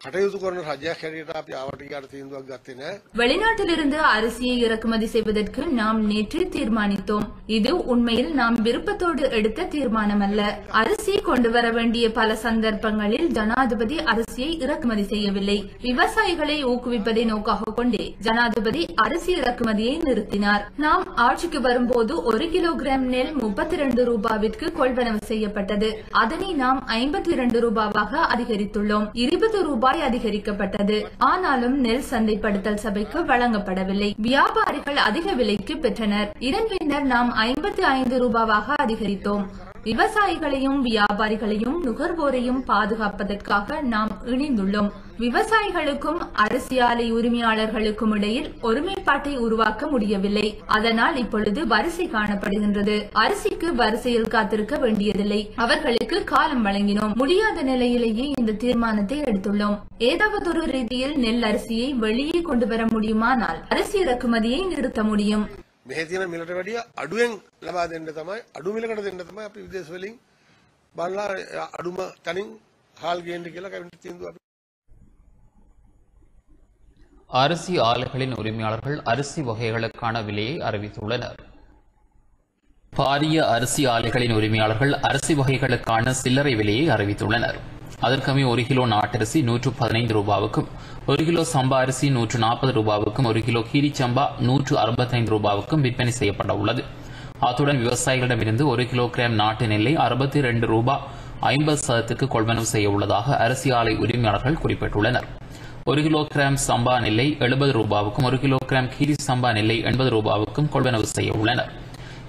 කටයුතු කරන රජයක් හැටියට අපි ආවට ගියාට තීන්දුවක් ගත්තේ නැහැ. வெளிநாட்டிலிருந்து அரிசியை இறக்குமதி செய்வதற்கு நாம் நேற்று தீர்மானித்தோம் இது உண்மையில் நாம் விருப்பத்தோடு எடுத்த தீர்மானம் அல்ல அரிசி கொண்டு வர வேண்டிய பல சந்தர்ப்பங்களில் ஜனாதிபதி அரிசியை இறக்குமதி செய்யவில்லை விவசாயிகளை ஊக்குவிப்பதை நோக்காக கொண்டே ஜனாதிபதி அரிசி இறக்குமதியை நிறுத்தினார் நாம் ஆட்சிக்கு வரும்போது ஒரு கிலோகிராம் நெல் முப்பத்தி இரண்டு ரூபாவிற்கு கொள்வனவு செய்யப்பட்டது அதனை நாம் ஐம்பத்தி இரண்டு ரூபாவாக அதிகரித்துள்ளோம் இருபது ரூபாய் அதிகரிக்கப்பட்டது. ஆனாலும் நெல் சந்தைப்படுத்தல் சபைக்கு வழங்கப்படவில்லை. வியாபாரிகள் அதிக விலைக்கு பெற்றனர். இதன் பின்னர் நாம் ஐம்பத்தி ஐந்து ரூபாவாக அதிகரித்தோம். விவசாயிகளையும் வியாபாரிகளையும் நுகர்வோரையும் பாதுகாப்பதற்காக நாம் இணைந்துள்ளோம். விவசாயிகளுக்கும் அரிசி ஆலை உரிமையாளர்களுக்கும் இடையில் ஒருமைப்பாட்டை உருவாக்க முடியவில்லை. அதனால் இப்பொழுது வரிசை காணப்படுகின்றது. அரிசிக்கு வரிசையில் காத்திருக்க வேண்டியதில்லை. அவர்களுக்கு காலம் வழங்கினோம். முடியாத நிலையிலேயே இந்த தீர்மானத்தை எடுத்துள்ளோம். ஏதாவதொரு ரீதியில் நெல் அரிசியை வெளியே கொண்டு வர முடியுமானால் அரிசி இறக்குமதியை நிறுத்த முடியும். මෙහි තියෙන මිලට වැඩිය අඩුවෙන් ලබා දෙන්න තමයි අඩු මිලකට දෙන්න තමයි අපි විදේශ වලින් බලලා අඩුම තනින් හාල් ගේන්න කියලා කැබිනට් තීන්දුව අපි அரிசி ஆலைகளின் உரிமையாளர்கள் அரிசி வகைகளுக்கான விலையை அறிவித்துள்ளனர் பாரிய அரிசி ஆலைகளின் உரிமையாளர்கள் அரிசி வகைகளுக்கான சில்லறை விலையை அறிவித்துள்ளனர் அதற்கமே ஒரு கிலோ நாட்டரிசி நூற்று பதினைந்து ரூபாவுக்கும் ஒரு கிலோ சம்பா அரிசி நூற்று நாற்பது ரூபாவுக்கும் ஒரு கிலோ கீரி சம்பா நூற்று அறுபத்தைந்து ரூபாவுக்கும் விற்பனை செய்யப்பட உள்ளது. அத்துடன் விவசாயிகளிடமிருந்து ஒரு கிலோகிராம் நாட்டு நெல்லை அறுபத்தி இரண்டு ரூபாய் ஐம்பது சதத்துக்கு கொள்வனவு செய்ய உள்ளதாக அரிசி ஆலை உரிமையாளர்கள் குறிப்பிட்டுள்ளனர். ஒரு கிலோகிராம் சம்பா நெல்லை எழுபது ரூபாவுக்கும் ஒரு கிலோகிராம் கீரி சம்பா நெல்லை எண்பது ரூபாவுக்கும் கொள்வனவு செய்ய உள்ளனர்.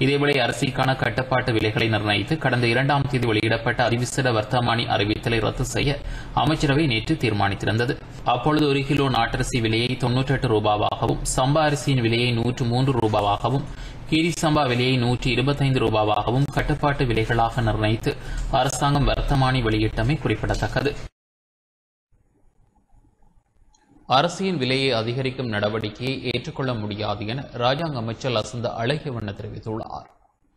இதேவேளை அரிசிக்கான கட்டுப்பாட்டு விலைகளை நிர்ணயித்து கடந்த இரண்டாம் தேதி வெளியிடப்பட்ட அதிவிசேட வர்த்தமானி அறிவித்தலை ரத்து செய்ய அமைச்சரவை நேற்று தீர்மானித்திருந்தது. அப்பொழுது ஒரு கிலோ நாட்டரிசி விலையை தொன்னூற்றி எட்டு ரூபாவாகவும் சம்பா அரிசியின் விலையை நூற்று மூன்று ரூபாவாகவும் கீரி சம்பா விலையை நூற்றி இருபத்தைந்து ரூபாவாகவும் கட்டுப்பாட்டு விலைகளாக நிர்ணயித்து அரசாங்கம் வர்த்தமானி வெளியிட்டமை குறிப்பிடத்தக்கது. அரசியின் விலையை அதிகரிக்கும் நடவடிக்கையை ஏற்றுக்கொள்ள முடியாது என ராஜாங்க அமைச்சர் லசந்த அழகியவண்ண தெரிவித்துள்ளார்.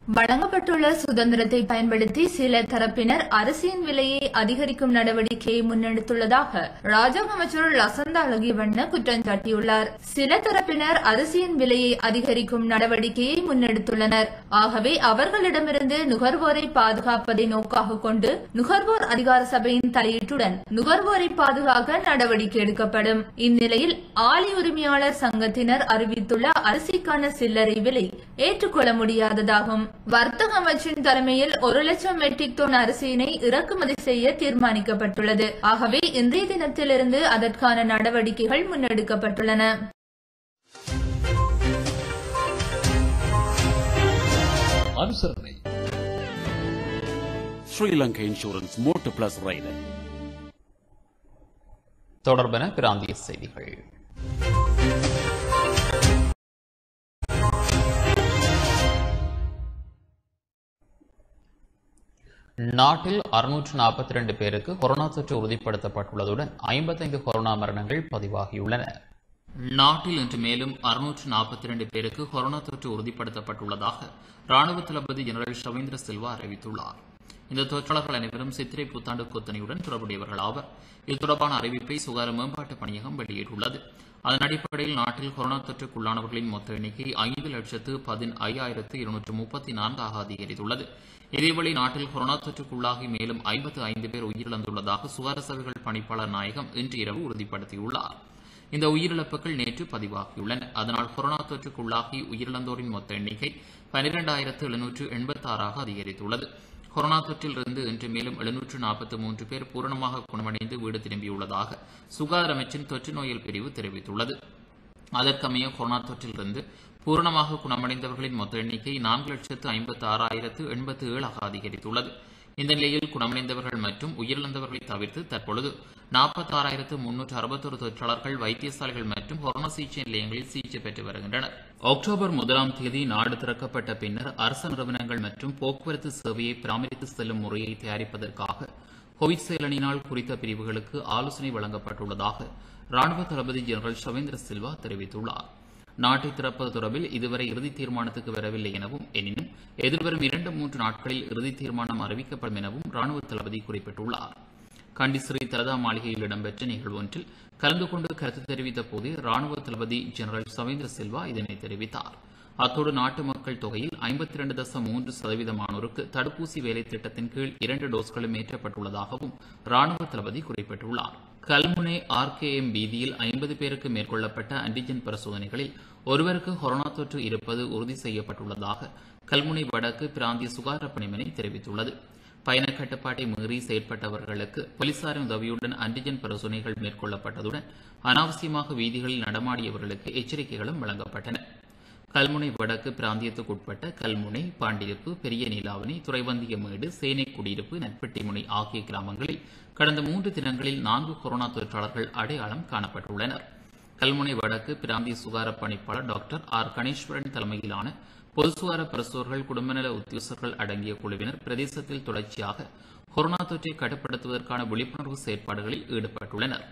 வழங்கப்பட்டுள்ள சுதந்திரத்தை பயன்படுத்தி சில தரப்பினர் அரிசியின் விலையை அதிகரிக்கும் நடவடிக்கையை முன்னெடுத்துள்ளதாக ராஜாங்க அமைச்சர் லசந்த அழகிவண்ண குற்றம் சாட்டியுள்ளார். சில தரப்பினர் அரிசியின் விலையை அதிகரிக்கும் நடவடிக்கையை முன்னெடுத்துள்ளனர். ஆகவே அவர்களிடமிருந்து நுகர்வோரை பாதுகாப்பதை நோக்காக கொண்டு நுகர்வோர் அதிகார சபையின் தலையீட்டுடன் நுகர்வோரை பாதுகாக்க நடவடிக்கை எடுக்கப்படும். இந்நிலையில் ஆலை உரிமையாளர் சங்கத்தினர் அறிவித்துள்ள அரிசிக்கான சில்லறை விலை ஏற்றுக்கொள்ள முடியாததாகும். வர்த்தக அமைச்சின் தலைமையில் ஒரு லட்சம் மெட்ரிக் டன் அரிசியினை இறக்குமதி செய்ய தீர்மானிக்கப்பட்டுள்ளது. ஆகவே இன்றைய தினத்திலிருந்து அதற்கான நடவடிக்கைகள் முன்னெடுக்கப்பட்டுள்ளன. அனுசரணை. Sri Lanka insurance motor plus rider தொடர்பென பிராந்திய செய்திகள். நாட்டில் அறுநூற்று நாற்பத்தி ரெண்டு பேருக்கு கொரோனா தொற்று உறுதிப்படுத்தப்பட்டுள்ளதுடன் ஐம்பத்தைந்து கொரோனா மரணங்கள் பதிவாகியுள்ளன. நாட்டில் இன்று மேலும் அறுநூற்று நாற்பத்தி ரெண்டு பேருக்கு கொரோனா தொற்று உறுதிப்படுத்தப்பட்டுள்ளதாக ராணுவ தளபதி ஜெனரல் ஷவேந்திர சில்வா அறிவித்துள்ளார். இந்த தொற்றாளர்கள் அனைவரும் சித்திரை புத்தாண்டு கொத்தனையுடன் தொடர்புடையவர்கள் ஆவர். இது தொடர்பான அறிவிப்பை சுகாதார மேம்பாட்டு பணியகம் வெளியிட்டுள்ளது. அதன் அடிப்படையில் நாட்டில் கொரோனா தொற்றுக்குள்ளானவர்களின் மொத்த எண்ணிக்கை ஐந்து லட்சத்து பதின் ஐயாயிரத்து இருநூற்று முப்பத்தி நான்காக அதிகரித்துள்ளது. இதேவேளை நாட்டில் கொரோனா தொற்றுக்குள்ளாகி மேலும் ஐம்பத்து ஐந்து பேர் உயிரிழந்துள்ளதாக சுகாதார சபைகள் பணிப்பாளர் நாயகம் இன்று இரவு உறுதிப்படுத்தியுள்ளார். இந்த உயிரிழப்புகள் நேற்று பதிவாகியுள்ளன. அதனால் கொரோனா தொற்றுக்குள்ளாகி உயிரிழந்தோரின் மொத்த எண்ணிக்கை பனிரெண்டாயிரத்து எழுநூற்று எண்பத்தாறாக அதிகரித்துள்ளது. கொரோனா தொற்றிலிருந்து இன்று மேலும் எழுநூற்று நாற்பத்தி மூன்று பேர் பூரணமாக குணமடைந்து வீடு திரும்பியுள்ளதாக சுகாதார அமைச்சின் தொற்று நோயல் பிரிவு தெரிவித்துள்ளது. அதற்கமைய கொரோனா தொற்றிலிருந்து பூரணமாக குணமடைந்தவர்களின் மொத்த எண்ணிக்கை நான்கு லட்சத்து ஐம்பத்து ஆறாயிரத்து எண்பத்து ஏழாக அதிகரித்துள்ளது. இந்த நிலையில் குணமடைந்தவர்கள் மற்றும் உயிரிழந்தவர்களை தவிர்த்து தற்பொழுது நாற்பத்தாறாயிரத்து முன்னூற்று அறுபத்தொரு தொற்றாளர்கள் வைத்தியசாலைகள் மற்றும் கொரோனா சிகிச்சை நிலையங்களில் சிகிச்சை பெற்று வருகின்றனர். அக்டோபர் முதலாம் தேதி நாடு திறக்கப்பட்ட பின்னர் அரசு நிறுவனங்கள் மற்றும் போக்குவரத்து சேவையை பராமரித்து செல்லும் முறையை தயாரிப்பதற்காக கோவிட் செயலணினால் குறித்த பிரிவுகளுக்கு ஆலோசனை வழங்கப்பட்டுள்ளதாக ராணுவ தளபதி ஜெனரல் ஷவேந்திர சில்வா தெரிவித்துள்ளார். நாட்டை திறப்பது தொடர்பில் இதுவரை இறுதி தீர்மானத்துக்கு வரவில்லை எனவும் எனினும் எதிர்வரும் இரண்டு மூன்று நாட்களில் இறுதி தீர்மானம் அறிவிக்கப்படும் எனவும் ராணுவ தளபதி குறிப்பிட்டுள்ளார். கண்டிஸ்ரீ தலதா மாளிகையில் இடம்பெற்ற நிகழ்வு ஒன்றில் கலந்து கொண்டு கருத்து தெரிவித்த போது ராணுவ தளபதி ஜெனரல் சவேந்திர சில்வா இதனை தெரிவித்தார். அத்தோடு நாட்டு மக்கள் தொகையில் ஐம்பத்தி இரண்டு தசம் மூன்று சதவீதமானோருக்கு தடுப்பூசி வேலை திட்டத்தின் கீழ் இரண்டு டோஸ்களும் ஏற்றப்பட்டுள்ளதாகவும் ராணுவ தளபதி குறிப்பிட்டுள்ளார். கல்முனை ஆர்கேஎம் வீதியில் ஐம்பது பேருக்கு மேற்கொள்ளப்பட்ட ஆன்டிஜென் பரிசோதனைகளில் ஒருவருக்கு கொரோனா தொற்று இருப்பது உறுதி செய்யப்பட்டுள்ளதாக கல்முனை வடக்கு பிராந்திய சுகாதார பணிமனை தெரிவித்துள்ளது. பயண கட்டுப்பாட்டை மீறி செயற்பட்டவர்களுக்கு போலீசாரின் உதவியுடன் ஆன்டிஜென் பரிசோதனைகள் மேற்கொள்ளப்பட்டதுடன் அனாவசியமாக வீதிகளில் நடமாடியவர்களுக்கு எச்சரிக்கைகளும் வழங்கப்பட்டன. கல்முனை வடக்கு பிராந்தியத்துக்குட்பட்ட கல்முனை பாண்டிருப்பு பெரிய நீலாவணி துறைவந்தியமேடு சேனை குடியிருப்பு நட்பெட்டிமுனை ஆகிய கிராமங்களில் கடந்த மூன்று தினங்களில் நான்கு கொரோனா தொற்றாளர்கள் அடையாளம் காணப்பட்டுள்ளனர். கல்முனை வடக்கு பிராந்திய சுகார பணிப்பாளர் டாக்டர் ஆர் கணேஸ்வரன் தலைமையிலான பொதுசுவார பிரசுவர்கள் குடும்பநல உத்தியோகர்கள் அடங்கிய குழுவினர் பிரதேசத்தில் தொடர்ச்சியாக கொரோனா தொற்றை கட்டுப்படுத்துவதற்கான விழிப்புணர்வு செயற்பாடுகளில் ஈடுபட்டுள்ளனர்.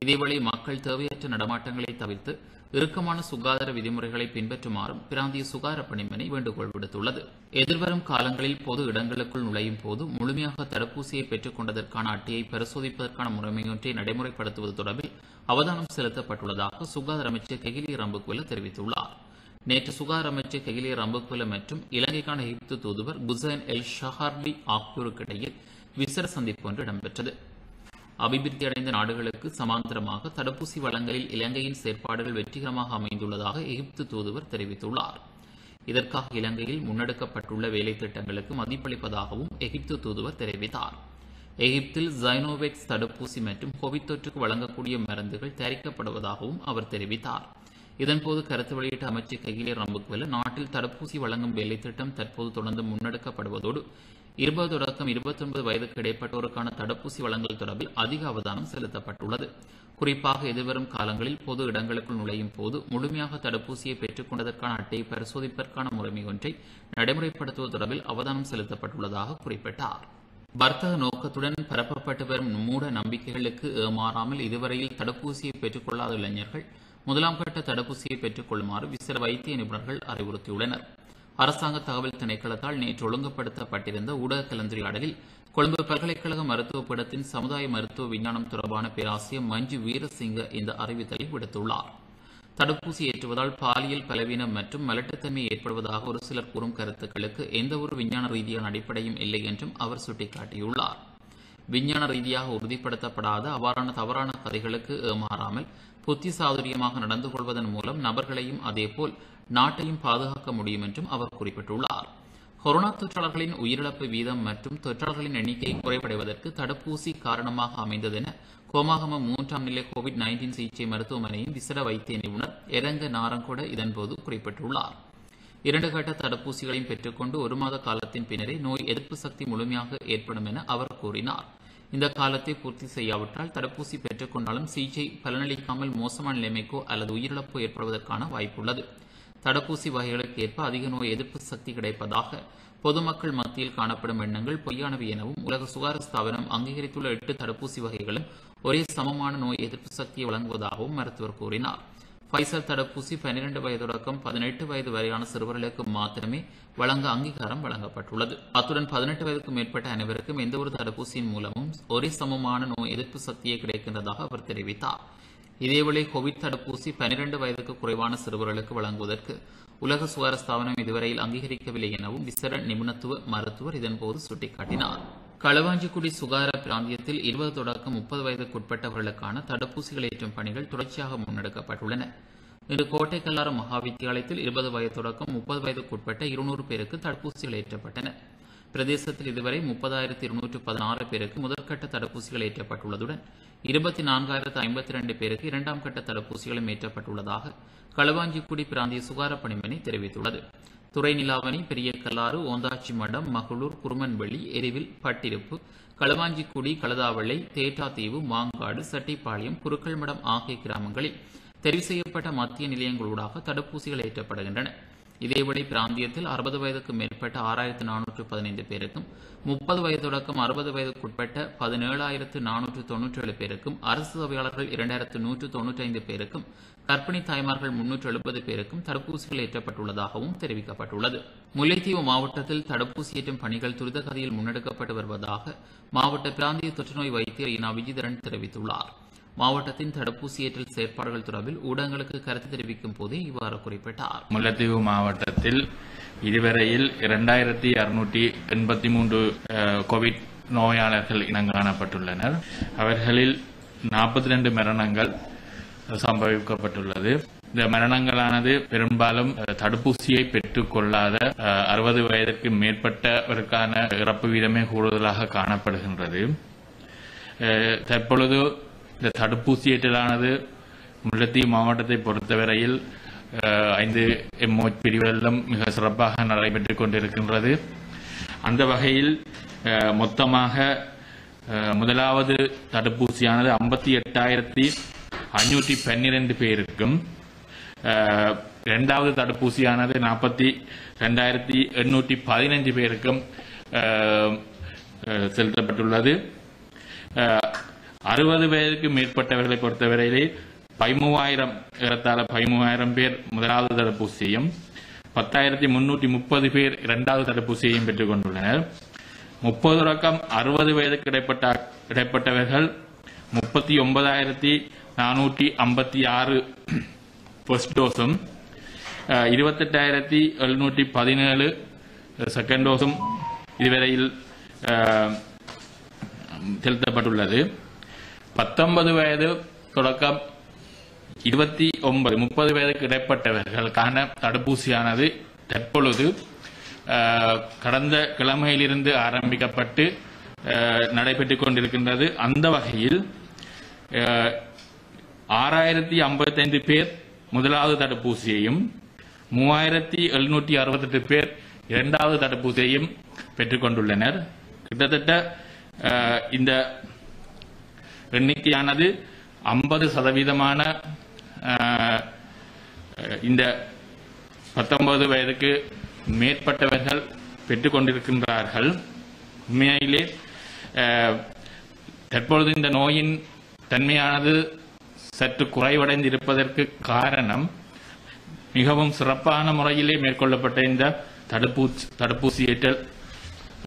இதேவேளை மக்கள் தேவையற்ற நடமாட்டங்களை தவிர்த்து இறுக்கமான சுகாதார விதிமுறைகளை பின்பற்றுமாறும் பிராந்திய சுகாதார பணிமனை வேண்டுகோள் விடுத்துள்ளது. எதிர்வரும் காலங்களில் பொது இடங்களுக்குள் நுழையும் போது முழுமையாக தடுப்பூசியை பெற்றுக் கொண்டதற்கான அட்டையை பரிசோதிப்பதற்கான முறைமையொன்றை நடைமுறைப்படுத்துவது தொடர்பில் அவதானம் செலுத்தப்பட்டுள்ளதாக சுகாதார அமைச்சர் கெகிலி ரம்புக்வெல தெரிவித்துள்ளார். நேற்று சுகாதார அமைச்சர் கெகிலிய ரம்புக்வெல மற்றும் இலங்கைக்கான எகிப்து தூதுவர் குசைன் எல் ஷஹார்லி ஆகியோருக்கிடையில் விசர சந்திப்பு ஒன்று இடம்பெற்றது. அபிவிருத்தி அடைந்த நாடுகளுக்கு சமாந்தரமாக தடுப்பூசி வழங்கலில் இலங்கையின் செயற்பாடுகள் வெற்றிகரமாக அமைந்துள்ளதாக எகிப்து தூதுவர் தெரிவித்துள்ளார். இதற்காக இலங்கையில் முன்னெடுக்கப்பட்டுள்ள வேலை திட்டங்களுக்கு மதிப்பளிப்பதாகவும் எகிப்து தூதுவர் தெரிவித்தார். எகிப்தில் ஜைனோவேக்ஸ் தடுப்பூசி மற்றும் கோவிட் தொற்றுக்கு வழங்கக்கூடிய மருந்துகள் தயாரிக்கப்படுவதாகவும் அவர் தெரிவித்தார். இதன்போது கருத்து வெளியிட்ட அமைச்சர் கையிலே ரம்புக்வெல நாட்டில் தடுப்பூசி வழங்கும் வேலை திட்டம் தற்போது தொடர்ந்து முன்னெடுக்கப்படுவதோடு இருபது தொடக்கம் இருபத்தொன்பது வயதுக்கு இடைப்பட்டோருக்கான தடுப்பூசி வழங்கல் தொடர்பில் அதிக அவதானம் செலுத்தப்பட்டுள்ளது. குறிப்பாக எதிர்வரும் காலங்களில் பொது இடங்களுக்குள் நுழையும் போது முழுமையாக தடுப்பூசியை பெற்றுக் கொண்டதற்கான அட்டையை பரிசோதிப்பதற்கான முறைமை ஒன்றை நடைமுறைப்படுத்துவது தொடர்பில் அவதானம் செலுத்தப்பட்டுள்ளதாக குறிப்பிட்டார். வர்த்தக நோக்கத்துடன் பரப்பப்பட்டு வரும் மூட நம்பிக்கைகளுக்கு ஏமாறாமல் இதுவரையில் தடுப்பூசியை பெற்றுக் கொள்ளாத இளைஞர்கள் முதலாம் கட்ட தடுப்பூசியை பெற்றுக் கொள்ளுமாறு விசிற வைத்திய நிபுணர்கள் அறிவுறுத்தியுள்ளனர். அரசாங்க தகவல் திணைக்களத்தால் நேற்று ஒழுங்குபடுத்தப்பட்டிருந்த ஊடக கலந்துரையாடலில் கொழும்பு பல்கலைக்கழக மருத்துவ பீடத்தின் சமுதாய மருத்துவ விஞ்ஞானம் தொடர்பான பேராசிரியர் மஞ்சு வீரசிங்க இந்த அறிவித்தலை விடுத்துள்ளார். தடுப்பூசி ஏற்றுவதால் பாலியல் பலவீனம் மற்றும் மலட்டுத்தன்மை ஏற்படுவதாக ஒரு சிலர் கூறும் கருத்துக்களுக்கு எந்தவொரு விஞ்ஞான ரீதியான அடிப்படையும் இல்லை என்றும் அவர் சுட்டிக்காட்டியுள்ளார். விஞ்ஞான ரீதியாக உறுதிப்படுத்தப்படாத அவ்வாறான தவறான கதைகளுக்கு ஏமாறாமல் புத்தி சாதுரியமாக நடந்து கொள்வதன் மூலம் நபர்களையும் அதேபோல் நாட்டையும் பாதுகாக்க முடியும் என்றும் அவர் குறிப்பிட்டுள்ளார். கொரோனா தொற்றாளர்களின் உயிரிழப்பு வீதம் மற்றும் தொற்றாளர்களின் எண்ணிக்கை குறைவடைவதற்கு தடுப்பூசி காரணமாக அமைந்ததென கோமாகம மூன்றாம் நிலை கோவிட் நைன்டீன் சிகிச்சை மருத்துவமனையின் விசர வைத்திய நிபுணர் எரங்க நாரங்கொட இதன்போது குறிப்பிட்டுள்ளார். இரண்டு கட்ட தடுப்பூசிகளையும் பெற்றுக்கொண்டு ஒரு மாத காலத்தின் பின்னரே நோய் எதிர்ப்பு சக்தி முழுமையாக ஏற்படும் என அவர் கூறினார். இந்த காலத்தை பூர்த்தி செய்யாவிட்டால் தடுப்பூசி பெற்றுக்கொண்டாலும் சிகிச்சை பலனளிக்காமல் மோசமான நிலைமைக்கோ அல்லது உயிரிழப்போ ஏற்படுவதற்கான வாய்ப்புள்ளது. தடுப்பூசி வகைகளுக்கு ஏற்ப அதிக நோய் எதிர்ப்பு சக்தி கிடைப்பதாக பொதுமக்கள் மத்தியில் காணப்படும் எண்ணங்கள் பொய்யானவை எனவும் உலக சுகாதார ஸ்தாபனம் அங்கீகரித்துள்ள எட்டு தடுப்பூசி வகைகளும் ஒரே சமமான நோய் எதிர்ப்பு சக்தியை வழங்குவதாகவும் மருத்துவர் கூறினார். பைசல் தடுப்பூசி பன்னிரண்டு வயது தொடக்கம் பதினெட்டு வயது வரையான சிறுவர்களுக்கு மாத்திரமே வழங்க அங்கீகாரம் வழங்கப்பட்டுள்ளது. அத்துடன் பதினெட்டு வயதுக்கு மேற்பட்ட அனைவருக்கும் எந்தவொரு தடுப்பூசியின் மூலமும் ஒரே சமமான நோய் எதிர்ப்பு சக்தியே கிடைக்கின்றதாக அவர் தெரிவித்தார். இதேவேளை கோவிட் தடுப்பூசி பனிரெண்டு வயதுக்கு குறைவான சிறுவர்களுக்கு வழங்குவதற்கு உலக சுகாதார ஸ்தாபனம் இதுவரையில் அங்கீகரிக்கவில்லை எனவும் விசர நிபுணத்துவ மருத்துவர் இதன்போது சுட்டிக்காட்டினார். களவாஞ்சிக்குடி சுகாதார பிராந்தியத்தில் இருபது தொடக்கம் முப்பது வயதுக்குட்பட்டவர்களுக்கான தடுப்பூசிகள் ஏற்றும் பணிகள் தொடர்ச்சியாக முன்னெடுக்கப்பட்டுள்ளன இன்று கோட்டை கல்லாறு மகாவித்தியாலயத்தில் இருபது வயது தொடக்கம் முப்பது வயதுக்குட்பட்ட இருநூறு பேருக்கு தடுப்பூசிகள் ஏற்றப்பட்டன பிரதேசத்தில் இதுவரை முப்பதாயிரத்தி இருநூற்று பதினாறு பேருக்கு முதற்கட்ட தடுப்பூசிகள் ஏற்றப்பட்டுள்ளதுடன் இருபத்தி நான்காயிரத்து ஐம்பத்தி ரெண்டு பேருக்கு இரண்டாம் கட்ட தடுப்பூசிகளும் ஏற்றப்பட்டுள்ளதாக களவாஞ்சிக்குடி பிராந்திய சுகார பணிமனை தெரிவித்துள்ளது துறை நிலாவணி பெரிய கல்லாறு ஓந்தாச்சி மடம் மகளூர் குருமன்வெளி எரிவில் பட்டிருப்பு களவாஞ்சிக்குடி கலதாவளை தேட்டாத்தீவு மாங்காடு சட்டிப்பாளையம் குருக்கள்மடம் ஆகிய கிராமங்களில் தெரிவு செய்யப்பட்ட மத்திய நிலையங்களூடாக தடுப்பூசிகள் ஏற்றப்படுகின்றன. இதேபடி பிராந்தியத்தில் அறுபது வயதுக்கு மேற்பட்ட ஆறாயிரத்து நானூற்று பதினைந்து பேருக்கும் முப்பது வயது தொடக்கம் அறுபது வயதுக்குட்பட்ட பதினேழாயிரத்து நானூற்று தொன்னூற்றி ஏழு பேருக்கும் அரசு சேவையாளர்கள் இரண்டாயிரத்து நூற்று தொன்னூற்றி ஐந்து பேருக்கும் கர்ப்பிணி தாய்மார்கள் முன்னூற்று எழுபது பேருக்கும் தடுப்பூசிகள் ஏற்றப்பட்டுள்ளதாகவும் தெரிவிக்கப்பட்டுள்ளது. முல்லைத்தீவு மாவட்டத்தில் தடுப்பூசி ஏற்றும் பணிகள் துரிதகதியில் முன்னெடுக்கப்பட்டு வருவதாக மாவட்ட பிராந்திய தொற்றுநோய் வைத்தியர் இனா விஜிதரன் தெரிவித்துள்ளார். மாவட்டத்தின் தடுப்பூசியேற்றல் செயற்பாடுகள் தொடர்பில் ஊடகங்களுக்கு கருத்து தெரிவிக்கும் போதே இவ்வாறு குறிப்பிட்டார். முல்லைத்தீவு மாவட்டத்தில் இதுவரையில் இரண்டாயிரத்தி அறுநூற்றி எண்பத்தி மூன்று கோவிட் நோயாளர்கள் இனங்காணப்பட்டுள்ளனர் அவர்களில் நாற்பத்தி ரெண்டு மரணங்கள் சம்பவிக்கப்பட்டுள்ளது. இந்த மரணங்களானது பெரும்பாலும் தடுப்பூசியை பெற்றுக் கொள்ளாத அறுபது வயதிற்கு மேற்பட்டவருக்கான இறப்பு வீதமே கூடுதலாக காணப்படுகின்றது. தற்பொழுது இந்த தடுப்பூசி ஏற்றலானது முல்லைத்தீவு மாவட்டத்தை பொறுத்தவரையில் ஐந்து எம்ஓ பிரிவுகளிலும் மிக சிறப்பாக நடைபெற்றுக் கொண்டிருக்கின்றது. அந்த வகையில் மொத்தமாக முதலாவது தடுப்பூசியானது ஐம்பத்தி எட்டாயிரத்தி அஞ்சூற்றி பன்னிரண்டு பேருக்கும் இரண்டாவது தடுப்பூசியானது நாற்பத்தி ரெண்டாயிரத்தி எண்ணூற்றி பதினைஞ்சு பேருக்கும் செலுத்தப்பட்டுள்ளது. அறுபது பேருக்கு மேற்பட்டவர்களை பொறுத்தவரையிலே பதிமூவாயிரம் ஏறத்தாழ பதிமூவாயிரம் பேர் முதலாவது தடுப்பூசியையும் பத்தாயிரத்தி முன்னூற்றி முப்பது பேர் இரண்டாவது தடுப்பூசியையும் பெற்றுக் கொண்டுள்ளனர். முப்பது ரக்கம் அறுபது வயதுக்கு இடைப்பட்ட இடைப்பட்டவர்கள் முப்பத்தி ஒன்பதாயிரத்தி நானூற்றி ஐம்பத்தி ஆறு ஃபர்ஸ்ட் டோஸும் இருபத்தெட்டாயிரத்தி எழுநூற்றி பதினேழு செகண்ட் டோஸும் இதுவரையில் செலுத்தப்பட்டுள்ளது. பத்தொன்பது வயது தொடக்கம். இருபத்தி ஒன்பது முப்பது வயதுக்கு இடைப்பட்டவர்களுக்கான தடுப்பூசியானது தற்பொழுது கடந்த கிழமையிலிருந்து ஆரம்பிக்கப்பட்டு நடைபெற்றுக் கொண்டிருக்கின்றது. அந்த வகையில் ஆறாயிரத்தி ஐம்பத்தைந்து பேர் முதலாவது தடுப்பூசியையும் மூவாயிரத்தி எழுநூற்றி அறுபத்தெட்டு பேர் இரண்டாவது தடுப்பூசியையும் பெற்றுக்கொண்டுள்ளனர் கிட்டத்தட்ட இந்த எண்ணிக்கையானது ஐம்பது சதவீதமான இந்த பத்தொன்பது வயதுக்கு மேற்பட்டவர்கள் பெற்றுக்கொண்டிருக்கின்றார்கள் உண்மையிலே தற்பொழுது இந்த நோயின் தன்மையானது சற்று குறைவடைந்து இருப்பதற்கு காரணம் மிகவும் சிறப்பான முறையிலே மேற்கொள்ளப்பட்ட இந்த தடுப்பூசி தடுப்பூசி ஏற்றல்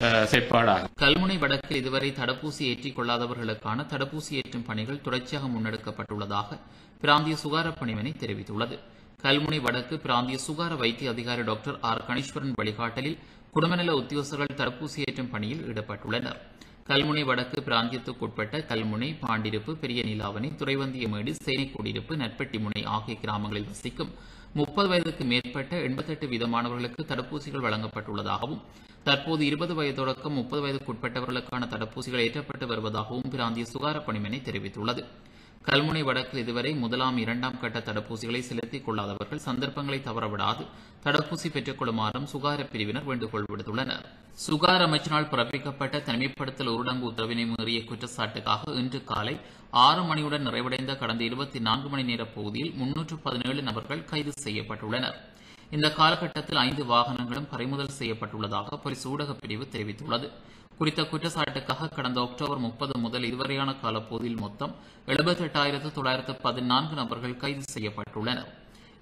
செயற்பாடாகும். கல்முனை வடக்கில் இதுவரை தடுப்பூசி ஏற்றிக் கொள்ளாதவர்களுக்கான தடுப்பூசி ஏற்றும் பணிகள் தொடர்ச்சியாக முன்னெடுக்கப்பட்டுள்ளதாக பிராந்திய சுகார பணிமனை தெரிவித்துள்ளது. கல்முனை வடக்கு பிராந்திய சுகார வைத்திய அதிகாரி டாக்டர் ஆர். கணீஸ்வரன் வழிகாட்டலில் குடும்பநல உத்தியோகர்கள் தடுப்பூசி ஏற்றும் பணியில் ஈடுபட்டுள்ளனர். கல்முனை வடக்கு பிராந்தியத்துக்குட்பட்ட கல்முனை பாண்டிருப்பு பெரிய நிலாவணி துறைவந்தியமேடு சேனைக்குடியிருப்பு நட்பெட்டிமுனை ஆகிய கிராமங்களில் வசிக்கும் முப்பது வயதுக்கு மேற்பட்ட எண்பத்தெட்டு வீதமானவர்களுக்கு தடுப்பூசிகள் வழங்கப்பட்டுள்ளதாகவும் தற்போது இருபது வயது தொடக்கம் முப்பது வயதுக்குட்பட்டவர்களுக்கான தடுப்பூசிகள் ஏற்றப்பட்டு வருவதாகவும் பிராந்திய சுகார பணிமனை தெரிவித்துள்ளது. கல்முனை வடக்கில் இதுவரை முதலாம் இரண்டாம் கட்ட தடுப்பூசிகளை செலுத்திக் கொள்ளாதவர்கள் சந்தர்ப்பங்களை தவறவிடாது. தடுப்பூசி பெற்றுக் கொள்ளுமாறும் சுகார பிரிவினர் வேண்டுகோள் விடுத்துள்ளனர். சுகார அமைச்சினால் பிறப்பிக்கப்பட்ட தனிமைப்படுத்தல் ஊரடங்கு உத்தரவினை மீறிய குற்றச்சாட்டுக்காக இன்று காலை ஆறு மணியுடன் நிறைவடைந்த கடந்த இருபத்தி நான்கு மணி நேர பகுதியில் முன்னூற்று பதினேழு நபர்கள் கைது செய்யப்பட்டுள்ளனர். இந்த காலகட்டத்தில் ஐந்து வாகனங்களும் பறிமுதல் செய்யப்பட்டுள்ளதாக போலீஸ் ஊடகப் பிரிவு தெரிவித்துள்ளது. குறித்த குற்றச்சாட்டுக்காக கடந்த அக்டோபர் முப்பது முதல் இதுவரையான காலப்போதில் மொத்தம் எழுபத்தெட்டாயிரத்து தொள்ளாயிரத்து பதினான்கு நபர்கள் கைது செய்யப்பட்டுள்ளனர்.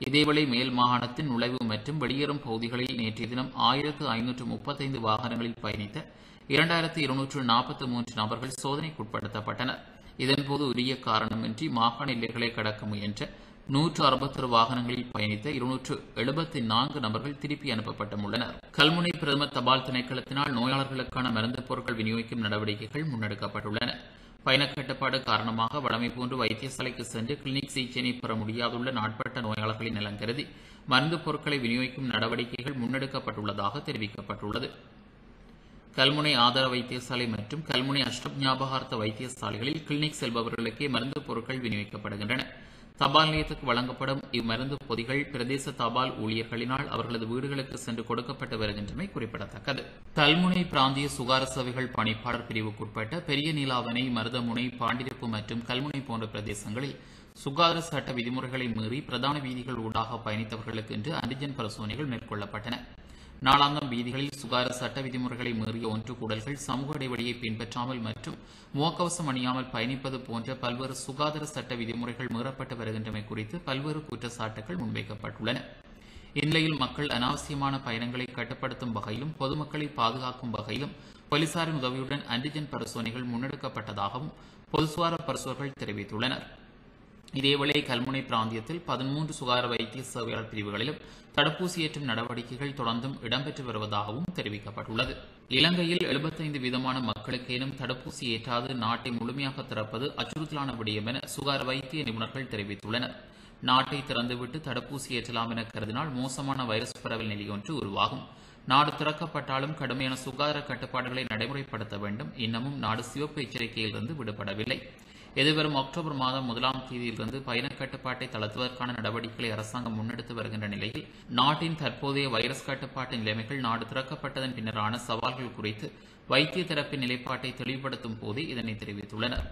இதேவேளை மேல் மாகாணத்தின் நுழைவு மற்றும் வெளியேறும் பகுதிகளில் நேற்றைய தினம் ஆயிரத்து ஐநூற்று முப்பத்தைந்து வாகனங்களில் பயணித்த இரண்டாயிரத்து இருநூற்று நாற்பத்தி மூன்று நபர்கள் சோதனைக்குட்படுத்தப்பட்டனர். இதன்போது உரிய காரணமின்றி மாகாண எல்லைகளை கடக்க முயன்ற நூற்று அறுபத்தொரு வாகனங்களில் பயணித்த இருநூற்று எழுபத்தி நான்கு நபர்கள் திருப்பி அனுப்பப்பட்டுள்ளனர் கல்முனை பிரதமர் தபால் திணைக்களத்தினால் நோயாளர்களுக்கான மருந்து பொருட்கள் விநியோகிக்கும் நடவடிக்கைகள் முன்னெடுக்கப்பட்டுள்ளன. பயணக் கட்டுப்பாடு காரணமாக வழமை போன்று வைத்தியசாலைக்கு சென்று கிளினிக் சிகிச்சையினை பெற முடியாதுள்ள நாட்பட்ட நோயாளர்களின் நலன் கருதி மருந்து பொருட்களை விநியோகிக்கும் நடவடிக்கைகள் முன்னெடுக்கப்பட்டுள்ளதாக தெரிவிக்கப்பட்டுள்ளது. கல்முனை ஆதார வைத்தியசாலை மற்றும் கல்முனை அஷ்டப் ஞாபகார்த்த வைத்தியசாலைகளில் கிளினிக் செல்பவர்களுக்கே மருந்து பொருட்கள் விநியோகிக்கப்படுகின்றன. தபால் நிலையத்துக்கு வழங்கப்படும் இம்மருந்து பொதிகள் பிரதேச தபால் ஊழியர்களினால் அவர்களது வீடுகளுக்கு சென்று கொடுக்கப்பட்டு வருகின்றமை குறிப்பிடத்தக்கது. கல்முனை பிராந்திய சுகார சேவைகள் பணிப்பாளர் பிரிவுக்குட்பட்ட பெரிய நீலாவணை மருதமுனை பாண்டிருப்பு மற்றும் கல்முனை போன்ற பிரதேசங்களில் சுகாதார சட்ட விதிமுறைகளை மீறி பிரதான வீதிகள் ஊடாக பயணித்தவர்களுக்கு இன்று ஆன்டிஜென் பரிசோதனைகள் மேற்கொள்ளப்பட்டன. நாளாந்தம் வீதிகளில் சுகாதார சட்ட விதிமுறைகளை மீறிய ஒன்று கூடல்கள் சமூக இடைவெளியை பின்பற்றாமல் மற்றும் முகக்கவசம் அணியாமல் பயணிப்பது போன்ற பல்வேறு சுகாதார சட்ட விதிமுறைகள் மீறப்பட்டு வருகின்றமை குறித்து பல்வேறு குற்றச்சாட்டுகள் முன்வைக்கப்பட்டுள்ளன. இந்நிலையில் மக்கள் அனாவசியமான பயணங்களை கட்டுப்படுத்தும் வகையிலும் பொதுமக்களை பாதுகாக்கும் வகையிலும் போலீசாரின் உதவியுடன் ஆன்டிஜென் பரிசோதனைகள் முன்னெடுக்கப்பட்டதாகவும் பொதுசுவார சுகாதார தெரிவித்துள்ளனர். இதேவேளை கல்முனை பிராந்தியத்தில் பதிமூன்று சுகாதார வைத்திய சேவையாளர் பிரிவுகளிலும் தடுப்பூசி ஏற்றும் நடவடிக்கைகள் தொடர்ந்தும் இடம்பெற்று வருவதாகவும் தெரிவிக்கப்பட்டுள்ளது. இலங்கையில் எழுபத்தைந்து வீதமான மக்களுக்கேனும் தடுப்பூசி ஏற்றாது நாட்டை முழுமையாக திறப்பது அச்சுறுத்தலான விடயம் என சுகார் வைத்திய நிபுணர்கள் தெரிவித்துள்ளனர். நாட்டை திறந்துவிட்டு தடுப்பூசி ஏற்றலாம் என கருதினால் மோசமான வைரஸ் பரவல் நிலையொன்று உருவாகும். நாடு திறக்கப்பட்டாலும் கடுமையான சுகாதார கட்டுப்பாடுகளை நடைமுறைப்படுத்த வேண்டும். இன்னமும் நாடு சிவப்பு எச்சரிக்கையிலிருந்து விடுபடவில்லை. எதிர்வரும் அக்டோபர் மாதம் முதலாம் தேதியிலிருந்து பயண கட்டுப்பாட்டை தளர்த்துவதற்கான நடவடிக்கைகளை அரசாங்கம் முன்னெடுத்து வருகின்ற நிலையில் நாட்டின் தற்போதைய வைரஸ் கட்டுப்பாட்டு நிலைமைகள் நாடு திறக்கப்பட்டதன் பின்னரான சவால்கள் குறித்து வைத்திய தரப்பின் நிலைப்பாட்டை தெளிவுபடுத்தும் போது இதனை தெரிவித்துள்ளனர்.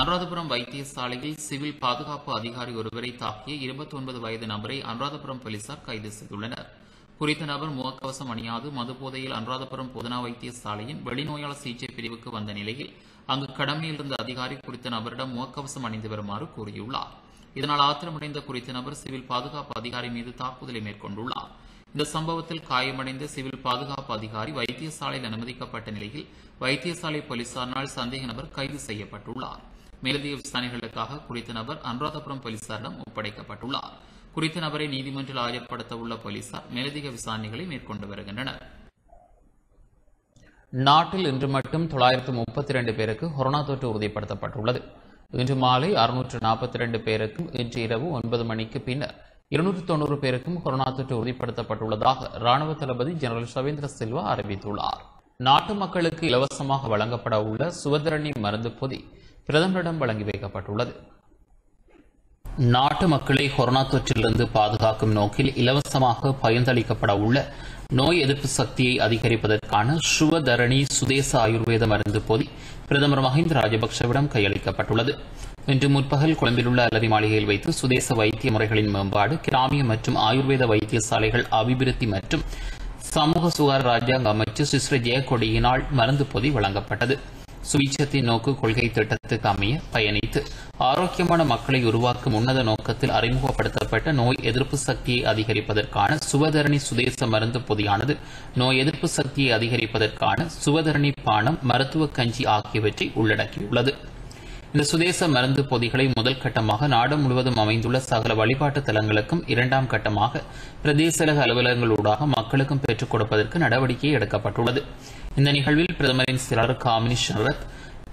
அனுராதபுரம் வைத்தியசாலையில் சிவில் பாதுகாப்பு அதிகாரி ஒருவரை தாக்கிய இருபத்தி ஒன்பது வயது நபரை அனுராதபுரம் போலீசார் கைது செய்துள்ளனர். குறித்த நபர் முகக்கவசம் அணியாது மதுபோதையில் அனுராதபுரம் பொதுனா வைத்தியசாலையின் வெளிநோயாளர் சிகிச்சை பிரிவுக்கு வந்த நிலையில் அங்கு கடமையில் இருந்த அதிகாரி குறித்த நபரிடம் முகக்கவசம் அணிந்து வருமாறு கூறியுள்ளார். இதனால் ஆத்திரமடைந்த குறித்த நபர் சிவில் பாதுகாப்பு அதிகாரி மீது தாக்குதலை மேற்கொண்டுள்ளார். இந்த சம்பவத்தில் காயமடைந்த சிவில் பாதுகாப்பு அதிகாரி வைத்தியசாலையில் அனுமதிக்கப்பட்ட நிலையில் வைத்தியசாலை போலீசாரினால் சந்தேக நபர் கைது செய்யப்பட்டுள்ளார். மேலதிக விசாரணைகளுக்காக குறித்த நபர் அனுராதபுரம் போலீசாரிடம் ஒப்படைக்கப்பட்டுள்ளார். குறித்த நபரை நீதிமன்றில் ஆஜர்படுத்த உள்ள போலீசார் மேலதிக விசாரணைகளை மேற்கொண்டு வருகின்றனர். நாட்டில் இன்று மட்டும் தொள்ளாயிரத்து முப்பத்தி ரெண்டு பேருக்கு கொரோனா தொற்று உறுதிப்படுத்தப்பட்டுள்ளது. இன்று மாலை அறுநூற்று நாற்பத்தி இரண்டு பேருக்கும் இன்று இரவு ஒன்பது மணிக்கு பின்னர் இருநூற்று தொண்ணூறு பேருக்கும் கொரோனா தொற்று உறுதிப்படுத்தப்பட்டுள்ளதாக ராணுவ தளபதி ஜெனரல் சவேந்திர சில்வா அறிவித்துள்ளார். நாட்டு மக்களுக்கு இலவசமாக வழங்கப்பட உள்ள சுவதரணி மருந்து பொதி பிரதமரிடம் வழங்கி வைக்கப்பட்டுள்ளது. நாட்டு மக்களை கொரோனா தொற்றிலிருந்து பாதுகாக்கும் நோக்கில் இலவசமாக பயந்தளிக்கப்பட உள்ள நோய் எதிர்ப்பு சக்தியை அதிகரிப்பதற்கான சுவதரணி சுதேச ஆயுர்வேத மருந்து பொதி பிரதமர் மஹிந்த ராஜபக்சவிடம் கையளிக்கப்பட்டுள்ளது. இன்று முற்பகல் கொழும்பில் உள்ள அலரி மாளிகையில் வைத்து சுதேச வைத்திய முறைகளின் மேம்பாடு கிராமிய மற்றும் ஆயுர்வேத வைத்தியசாலைகள் அபிவிருத்தி மற்றும் சமூக சுகாதார ராஜாங்க அமைச்சர் சிஸ்ர ஜெயக்கொடியினால் மருந்து பொதி வழங்கப்பட்டது. சுவிச்சத்தின் நோக்கு கொள்கை திட்டத்துக்கு அமைய பயணித்து ஆரோக்கியமான மக்களை உருவாக்கும் உன்னத நோக்கத்தில் அறிமுகப்படுத்தப்பட்ட நோய் எதிர்ப்பு சக்தியை அதிகரிப்பதற்கான சுவதரணி சுதேச மருந்து பொதியானது நோய் எதிர்ப்பு சக்தியை அதிகரிப்பதற்கான சுவதரணி பானம் மருத்துவ கஞ்சி ஆகியவற்றை உள்ளடக்கியுள்ளது. இந்த சுதேச மருந்து பொதிகளை முதல் கட்டமாக நாடு முழுவதும் அமைந்துள்ள சகல வழிபாட்டு தலங்களுக்கும் இரண்டாம் கட்டமாக பிரதேசலக அலுவலகங்களூடாக மக்களுக்கும் பெற்றுக் கொடுப்பதற்கு நடவடிக்கை எடுக்கப்பட்டுள்ளது. இந்த நிகழ்வில் பிரதமரின் சிலர் காமினி ஷரத்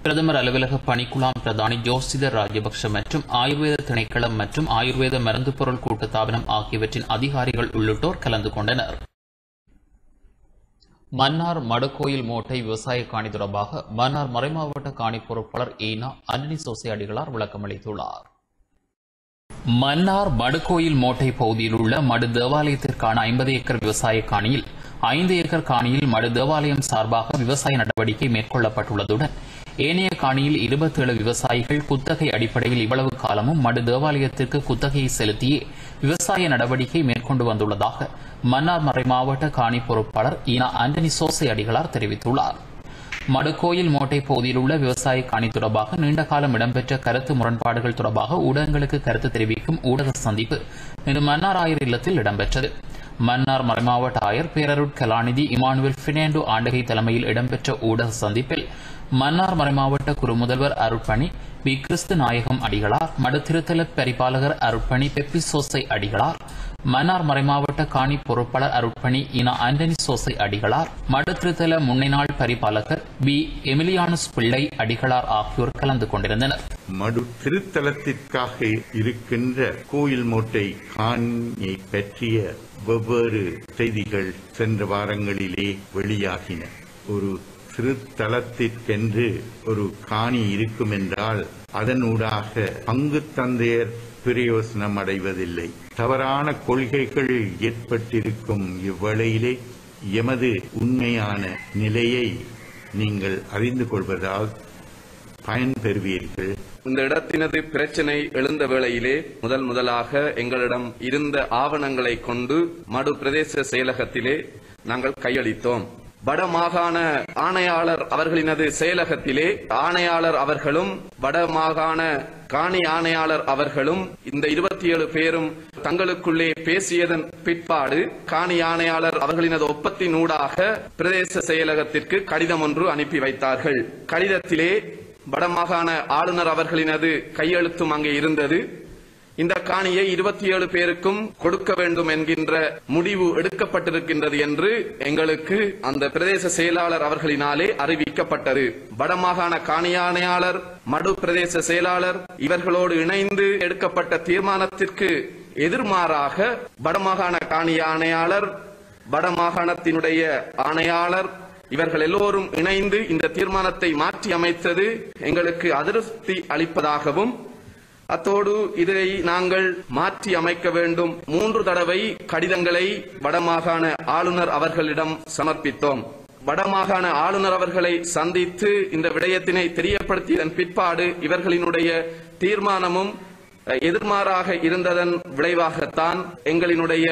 பிரதமர் அலுவலக பணிக்குழாம் பிரதானி ஜோசிதர் ராஜபக்ஷ மற்றும் ஆயுர்வேத திணைக்களம் மற்றும் ஆயுர்வேத மருந்து பொருள் கூட்டுத்தாபனம் ஆகியவற்றின் அதிகாரிகள் உள்ளிட்டோர் கலந்து கொண்டனர். மன்னார் மடுக்கோயில் மோட்டை விவசாய காணி தொடர்பாக மன்னார் மறைமாவட்ட காணி பொறுப்பாளர் ஈனா அன்னி சோசையடிகளார் விளக்கமளித்துள்ளார் மன்னார் மடுக்கோயில் மோட்டை பகுதியில் உள்ள மடு தேவாலயத்திற்கான ஐம்பது ஏக்கர் விவசாய காணியில் ஐந்து ஏக்கர் காணியில் மடு தேவாலயம் சார்பாக விவசாய நடவடிக்கை மேற்கொள்ளப்பட்டுள்ளதுடன் ஏனைய காணியில் இருபத்தேழு விவசாயிகள் குத்தகை அடிப்படையில் இவ்வளவு காலமும் மடு தேவாலயத்திற்கு குத்தகையை செலுத்தியே விவசாய நடவடிக்கை மேற்கொண்டு வந்துள்ளதாக மன்னார் மறைமாவட்ட காணி பொறுப்பாளர் ஈனா ஆண்டனி சோசை அடிகளார் தெரிவித்துள்ளார். மடுக்கோயில் மோட்டை பகுதியில் உள்ள விவசாய காணி தொடர்பாக நீண்ட காலம் இடம்பெற்ற கருத்து முரண்பாடுகள் தொடர்பாக ஊடகங்களுக்கு கருத்து தெரிவிக்கும் ஊடக சந்திப்பு இன்று மன்னார் ஆயர் இல்லத்தில் இடம்பெற்றது. மன்னார் மறைமாவட்ட ஆயர் பேரருட் கலாநிதி இமானுவேல் பினேண்டோ ஆண்டகை தலைமையில் இடம்பெற்ற ஊடக சந்திப்பில் மன்னார் மறைமாவட்ட குறுமுதல்வர் அருட்பணி வி. கிறிஸ்து நாயகம் அடிகளார் மடுத்திருத்தல பரிபாலகர் அருட்பணி பெப்பி சோசை அடிகளார் மன்னார் மறைமாவட்ட காணி பொறுப்பாளர் அருட்பணி இன ஆண்டனி சோசை அடிகளார். மடுத்திருத்தல முன்னைநாள் பரிபாலகர் பி. எமிலியானஸ் பிள்ளை அடிகளார் ஆகியோர் கலந்து கொண்டிருந்தனர். மடு திருத்தலத்திற்காக இருக்கின்ற கோயில் மூட்டை காணியை பற்றிய வெவ்வேறு செய்திகள் சென்ற வாரங்களிலே வெளியாகின. ஒரு திருத்தலத்திற்கென்று ஒரு காணி இருக்கும் என்றால் அதனூடாக பங்கு தந்தையர் பிரயோசனம் அடைவதில்லை தவறான கொள்கைகள் ஏற்பட்டிருக்கும் இவ்வளையிலே எமது உண்மையான நிலையை நீங்கள் அறிந்து கொள்வதால் பயன்பெறுவீர்கள் இந்த இடத்தினது பிரச்சனை எழுந்த வேளையிலே முதல் முதலாக எங்களிடம் இருந்த ஆவணங்களை கொண்டு மடு பிரதேச செயலகத்திலே நாங்கள் கையளித்தோம். வடமாகாண ஆணையாளர் அவர்களினது செயலகத்திலே ஆணையாளர் அவர்களும் வடமாகாண காணி ஆணையாளர் அவர்களும் இந்த இருபத்தி ஏழு பேரும் தங்களுக்குள்ளே பேசியதன் பிற்பாடு காணி ஆணையாளர் அவர்களினது ஒப்பத்தினூடாக பிரதேச செயலகத்திற்கு கடிதம் ஒன்று அனுப்பி வைத்தார்கள். கடிதத்திலே வடமாகாண ஆளுநர் அவர்களினது கையெழுத்தும் அங்கே இருந்தது. இந்த காணியை இருபத்தி ஏழு பேருக்கும் கொடுக்க வேண்டும் என்கின்ற முடிவு எடுக்கப்பட்டிருக்கின்றது என்று எங்களுக்கு அந்த பிரதேச செயலாளர் அவர்களினாலே அறிவிக்கப்பட்டது. வடமாகாண காணியானையாளர் மடு பிரதேச செயலாளர் இவர்களோடு இணைந்து எடுக்கப்பட்ட தீர்மானத்திற்கு எதிர்மாறாக வடமாகாண காணி ஆணையாளர் வடமாகாணத்தினுடைய ஆணையாளர் இவர்கள் எல்லோரும் இணைந்து இந்த தீர்மானத்தை மாற்றி அமைத்தது எங்களுக்கு அதிருப்தி அளிப்பதாகவும் அத்தோடு இதை நாங்கள் மாற்றி அமைக்க வேண்டும். மூன்று தடவை கடிதங்களை வடமாகாண ஆளுநர் அவர்களிடம் சமர்ப்பித்தோம். வடமாகாண ஆளுநர் அவர்களை சந்தித்து இந்த விடயத்தினை தெரியப்படுத்தியதன் பிற்பாடு இவர்களினுடைய தீர்மானமும் எதிர்மாறாக இருந்ததன் விளைவாகத்தான் எங்களினுடைய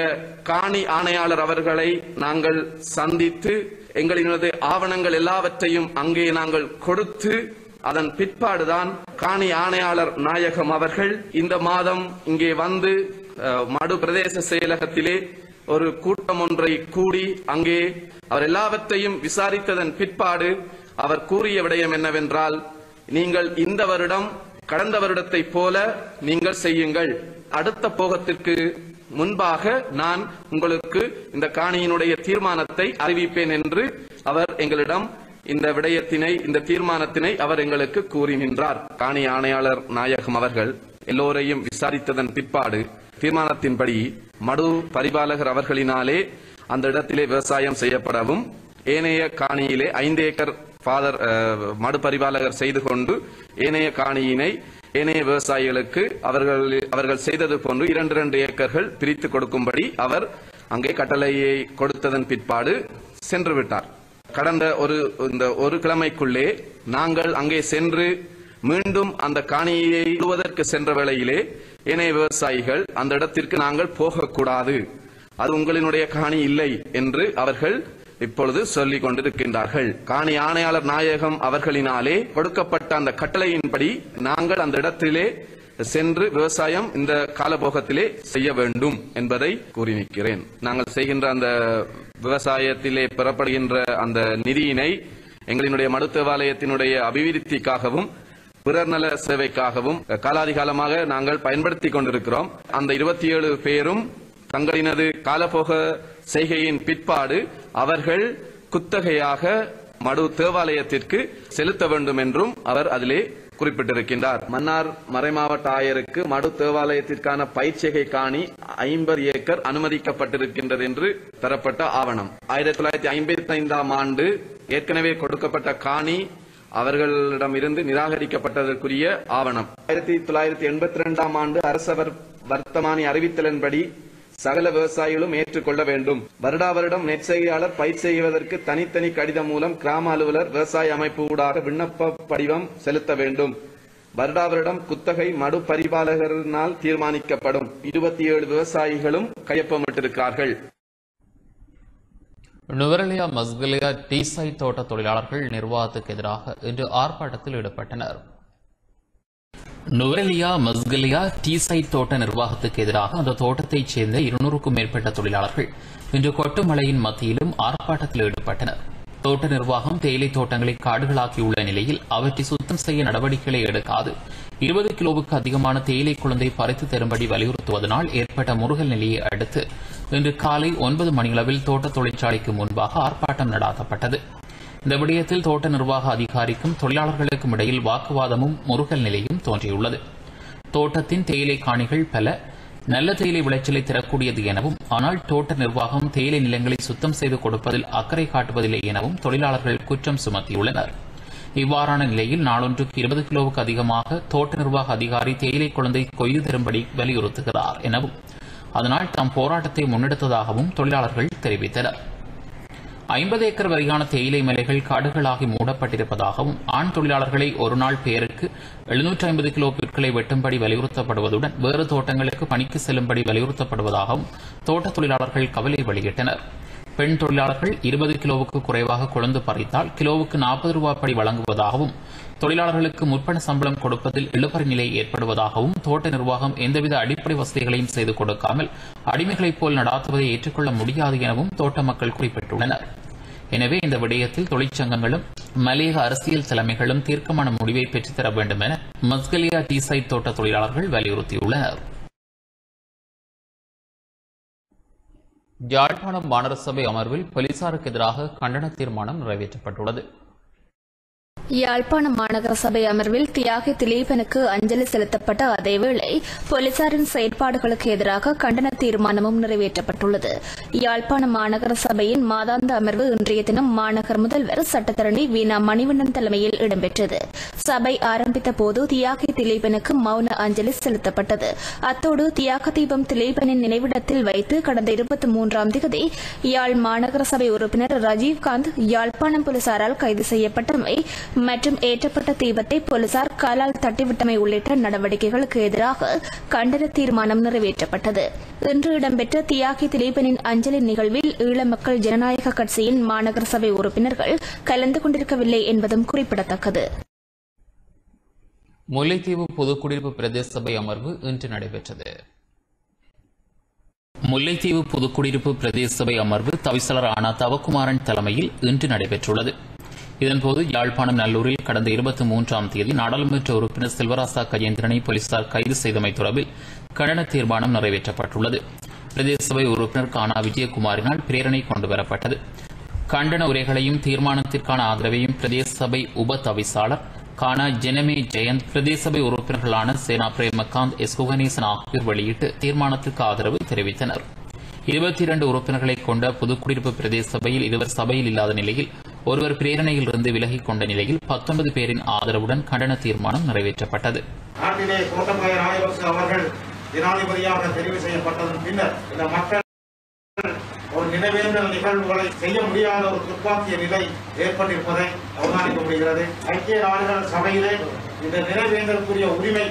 காணி ஆணையாளர் அவர்களை நாங்கள் சந்தித்து எங்களினது ஆவணங்கள் எல்லாவற்றையும் அங்கே நாங்கள் கொடுத்து அதன் பிற்பாடுதான் காணி ஆணையாளர் நாயகம் அவர்கள் இந்த மாதம் இங்கே வந்து மடு பிரதேச செயலகத்திலே ஒரு கூட்டம் ஒன்றை கூடி அங்கே அவர் எல்லாவற்றையும் விசாரித்ததன் பிற்பாடு அவர் கூறிய விடயம் என்னவென்றால் நீங்கள் இந்த வருடம் கடந்த வருடத்தை போல நீங்கள் செய்யுங்கள். அடுத்த போகத்திற்கு முன்பாக நான் உங்களுக்கு இந்த காணியினுடைய தீர்மானத்தை அறிவிப்பேன் என்று அவர் எங்களிடம் இந்த விடயத்தினை இந்த தீர்மானத்தினை அவர் எங்களுக்கு கூறி நின்றார் காணி ஆணையாளர் நாயகம் அவர்கள் எல்லோரையும் விசாரித்ததன் பிற்பாடு தீர்மானத்தின்படி மடு பரிபாலகர் அவர்களினாலே அந்த இடத்திலே விவசாயம் செய்யப்படவும் ஏனைய காணியிலே ஐந்து ஏக்கர் ஃபாதர் மடு பரிபாலகர் செய்து கொண்டு ஏனைய காணியினை ஏனைய விவசாயிகளுக்கு அவர்கள் அவர்கள் செய்தது போன்று இரண்டு இரண்டு ஏக்கர்கள் பிரித்து கொடுக்கும்படி அவர் அங்கே கட்டளையை கொடுத்ததன் பிற்பாடு சென்று விட்டார். கடந்த ஒரு இந்த ஒரு கிழமைக்குள்ளே நாங்கள் அங்கே சென்று மீண்டும் அந்த காணியை இடுவதற்கு சென்ற வேளையிலே ஏனைய விவசாயிகள் அந்த இடத்திற்கு நாங்கள் போகக்கூடாது. அது உங்களினுடைய காணி இல்லை என்று அவர்கள் இப்பொழுது சொல்லிக் கொண்டிருக்கின்றார்கள். காணி ஆணையாளர் நாயகம் அவர்களினாலே கொடுக்கப்பட்ட அந்த கட்டளையின்படி நாங்கள் அந்த இடத்திலே சென்று விவசாயம் இந்த காலபோகத்திலே செய்ய வேண்டும் என்பதை கூறி நிற்கிறேன் நாங்கள் செய்கின்ற அந்த விவசாயத்திலே பெறப்படுகின்ற அந்த நிதியினை எங்களினுடைய மடு தேவாலயத்தினுடைய அபிவிருத்திக்காகவும் பிறர் நல சேவைக்காகவும் காலாதிகாலமாக நாங்கள் பயன்படுத்திக் கொண்டிருக்கிறோம். அந்த இருபத்தி ஏழு பேரும் தங்களினது காலபோக செய்கையின் பிற்பாடு அவர்கள் குத்தகையாக மடு தேவாலயத்திற்கு செலுத்த வேண்டும் என்றும் அவர் அதிலே குறிப்பிட்டிருக்கின்றார். மன்னார் மறைமாவட்ட ஆயருக்கு மடு தேவாலயத்திற்கான பயிற்சிகை காணி ஐம்பது ஏக்கர் அனுமதிக்கப்பட்டிருக்கின்றது என்று தரப்பட்ட ஆவணம். ஆயிரத்தி தொள்ளாயிரத்தி ஐம்பத்தி ஐந்தாம் ஆண்டு ஏற்கனவே கொடுக்கப்பட்ட காணி அவர்களிடம் இருந்து நிராகரிக்கப்பட்டதற்குரிய ஆவணம். ஆயிரத்தி தொள்ளாயிரத்தி எண்பத்தி இரண்டாம் ஆண்டு அரசவர் வர்த்தமானி அறிவித்தலின்படி சகல விவசாயிகளும் ஏற்றுக்கொள்ள வேண்டும். வருடா வருடம் நெற்செய்கையாளர் பயிர் செய்வதற்கு தனித்தனி கடிதம் மூலம் கிராம அலுவலர் விவசாய அமைப்பு ஊடாக விண்ணப்ப படிவம் செலுத்த வேண்டும். வருடா வருடம் குத்தகை மடு பரிபாலகரினால் தீர்மானிக்கப்படும். இருபத்தி ஏழு விவசாயிகளும் கையொப்பமிட்டிருக்கிறார்கள். நுவரலியா மஸ்கலியா டீசை தோட்ட தொழிலாளர்கள் நிர்வாகத்துக்கு எதிராக இன்று ஆர்ப்பாட்டத்தில் ஈடுபட்டனர். நுவரெலியா மஸ்கலியா டீசை தோட்ட நிர்வாகத்துக்கு எதிராக அந்த தோட்டத்தைச் சேர்ந்த இருநூறுக்கும் மேற்பட்ட தொழிலாளர்கள் இன்று கொட்டுமழையின் மத்தியிலும் ஆர்ப்பாட்டத்தில் ஈடுபட்டனர். தோட்ட நிர்வாகம் தேயிலை தோட்டங்களை காடுகளாக்கியுள்ள நிலையில் அவற்றை சுத்தம் செய்ய நடவடிக்கைகளை எடுக்காது. இருபது கிலோவுக்கு அதிகமான தேயிலை குழந்தை பறித்து தரும்படி வலியுறுத்துவதனால் ஏற்பட்ட முருகல் நிலையை அடுத்து இன்று காலை ஒன்பது மணியளவில் தோட்ட தொழிற்சாலைக்கு முன்பாக ஆர்ப்பாட்டம் நடாத்தப்பட்டது. இந்த விடயத்தில் தோட்ட நிர்வாக அதிகாரிக்கும் தொழிலாளர்களுக்கும் இடையில் வாக்குவாதமும் முருகல் நிலையும் தோன்றியுள்ளது. தோட்டத்தின் தேயிலை காணிகள் பல நல்ல தேயிலை விளைச்சலை தரக்கூடியது எனவும் ஆனால் தோட்ட நிர்வாகம் தேயிலை நிலங்களை சுத்தம் செய்து கொடுப்பதில் அக்கறை காட்டுவதில்லை எனவும் தொழிலாளர்கள் குற்றம் சுமத்தியுள்ளனர். இவ்வாறான நிலையில் நாளொன்றுக்கு இருபது கிலோவுக்கு அதிகமாக தோட்ட நிர்வாக அதிகாரி தேயிலை குழந்தை கொய்து தரும்படி வலியுறுத்துகிறார் எனவும் அதனால் தாம் போராட்டத்தை முன்னெடுத்ததாகவும் தொழிலாளர்கள் தெரிவித்தனர். ஐம்பது ஏக்கர் வரையான தேயிலை மலைகள் காடுகளாகி மூடப்பட்டிருப்பதாகவும் ஆண் தொழிலாளர்களை ஒருநாள் பேருக்கு எழுநூற்றி ஐம்பது கிலோ பொருட்களை வெட்டும்படி வலியுறுத்தப்படுவதுடன் வேறு தோட்டங்களுக்கு பணிக்கு செல்லும்படி வலியுறுத்தப்படுவதாகவும் தோட்ட தொழிலாளர்கள் கவலை வெளியிட்டனர். பெண் தொழிலாளர்கள் இருபது கிலோவுக்கு குறைவாக கொழுந்து பறித்தால் கிலோவுக்கு நாற்பது ரூபாய் படி வழங்குவதாகவும் தொழிலாளர்களுக்கு முற்பண சம்பளம் கொடுப்பதில் இழுபறி நிலை ஏற்படுவதாகவும் தோட்ட நிர்வாகம் எந்தவித அடிப்படை வசதிகளையும் செய்து கொடுக்காமல் அடிமைகளைப் போல் நடாத்துவதை ஏற்றுக்கொள்ள முடியாது எனவும் தோட்ட மக்கள் குறிப்பிட்டுள்ளனர். எனவே இந்த விடயத்தில் தொழிற்சங்கங்களும் மலையக அரசியல் தலைமைகளும் தீர்க்கமான முடிவை பெற்றுத்தர வேண்டும் என மஸ்கலியா டீசைட் தோட்ட தொழிலாளர்கள் வலியுறுத்தியுள்ளனர். யாழ்ப்பாணம் மாநகர சபை அமர்வில் போலீசாருக்கு எதிராக கண்டன தீர்மானம் நிறைவேற்றப்பட்டுள்ளது. யாழ்ப்பாண மாநகர சபை அமர்வில் தியாகி திலீபனுக்கு அஞ்சலி செலுத்தப்பட்ட அதேவேளை போலீசாரின் செயற்பாடுகளுக்கு எதிராக கண்டன தீர்மானமும் நிறைவேற்றப்பட்டுள்ளது யாழ்ப்பாண மாநகர சபையின் மாதாந்த அமர்வு இன்றைய தினம் மாநகர் முதல்வர் சட்டத்தரணி வீணா மணிவண்ணன் தலைமையில் இடம்பெற்றது சபை ஆரம்பித்த போது தியாகி திலீபனுக்கு மௌன அஞ்சலி செலுத்தப்பட்டது அத்தோடு தியாக தீபம் திலீபனின் நினைவிடத்தில் வைத்து கடந்த இருபத்தி மூன்றாம் திகதி யாழ் மாநகர சபை உறுப்பினர் ரஜீவ்காந்த் யாழ்ப்பாணம் போலீசாரால் கைது செய்யப்பட்டமை மற்றும் ஏற்றப்பட்ட தீபத்தை போலீசார் காலால் தட்டிவிட்டமை உள்ளிட்ட நடவடிக்கைகளுக்கு எதிராக கண்டன தீர்மானம் நிறைவேற்றப்பட்டது. இன்று இடம்பெற்ற தியாகி திலீபனின் அஞ்சலி நிகழ்வில் ஈழ மக்கள் ஜனநாயக கட்சியின் மாநகர சபை உறுப்பினர்கள் கலந்து கொண்டிருக்கவில்லை என்பதும் குறிப்பிடத்தக்கது. முல்லைத்தீவு பொதுக்குடியிருப்பு பிரதேச சபை அமர்வு இன்று நடைபெற்றது. முல்லைத்தீவு பொதுக்குடியிருப்பு பிரதேச சபை அமர்வு தவிசாளர் ஆனா தவக்குமாரன் தலைமையில் இன்று நடைபெற்றுள்ளது. இதன்போது யாழ்ப்பாணம் நல்லூரில் கடந்த இருபத்தி மூன்றாம் தேதி நாடாளுமன்ற உறுப்பினர் செல்வராசா கஜேந்திரனை போலீசார் கைது செய்தமை தொடர்பில் கண்டன தீர்மானம் நிறைவேற்றப்பட்டுள்ளது. பிரதேச சபை உறுப்பினர் கானா விஜயகுமாரினால் பிரேரணை கொண்டுவரப்பட்டது. கண்டன உரைகளையும் தீர்மானத்திற்கான ஆதரவையும் பிரதேச சபை உப தவிசாளர் கானா ஜெனமே ஜெயந்த் பிரதேச சபை உறுப்பினர்களான சேனா பிரேமகாந்த் எஸ் குகணேசன் ஆகியோர் வெளியிட்டு தீர்மானத்திற்கு ஆதரவு தெரிவித்தனர். இருபத்தி இரண்டு உறுப்பினர்களை கொண்ட புதுக்குடியிருப்பு பிரதேச சபையில் இருவர் சபையில் இல்லாத நிலையில் ஒருவர் பிரேரணையிலிருந்து விலகிக் கொண்ட நிலையில் பத்தொன்பது பேரின் ஆதரவுடன் கண்டன தீர்மானம் நிறைவேற்றப்பட்டது. கோட்டபாய அவர்கள் ஜனாதிபதியாக தெரிவு செய்யப்பட்டதன் பின்னர் இந்த மக்கள் ஒரு நினைவேந்தல் நிகழ்வுகளை செய்ய முடியாத ஒரு துப்பாக்கிய நிலை ஏற்பட்டிருப்பதை அவதானிக்க முடிகிறது. ஐக்கிய நாடுகள் சபையிலே இந்த நினைவேந்தலுக்குரிய உரிமை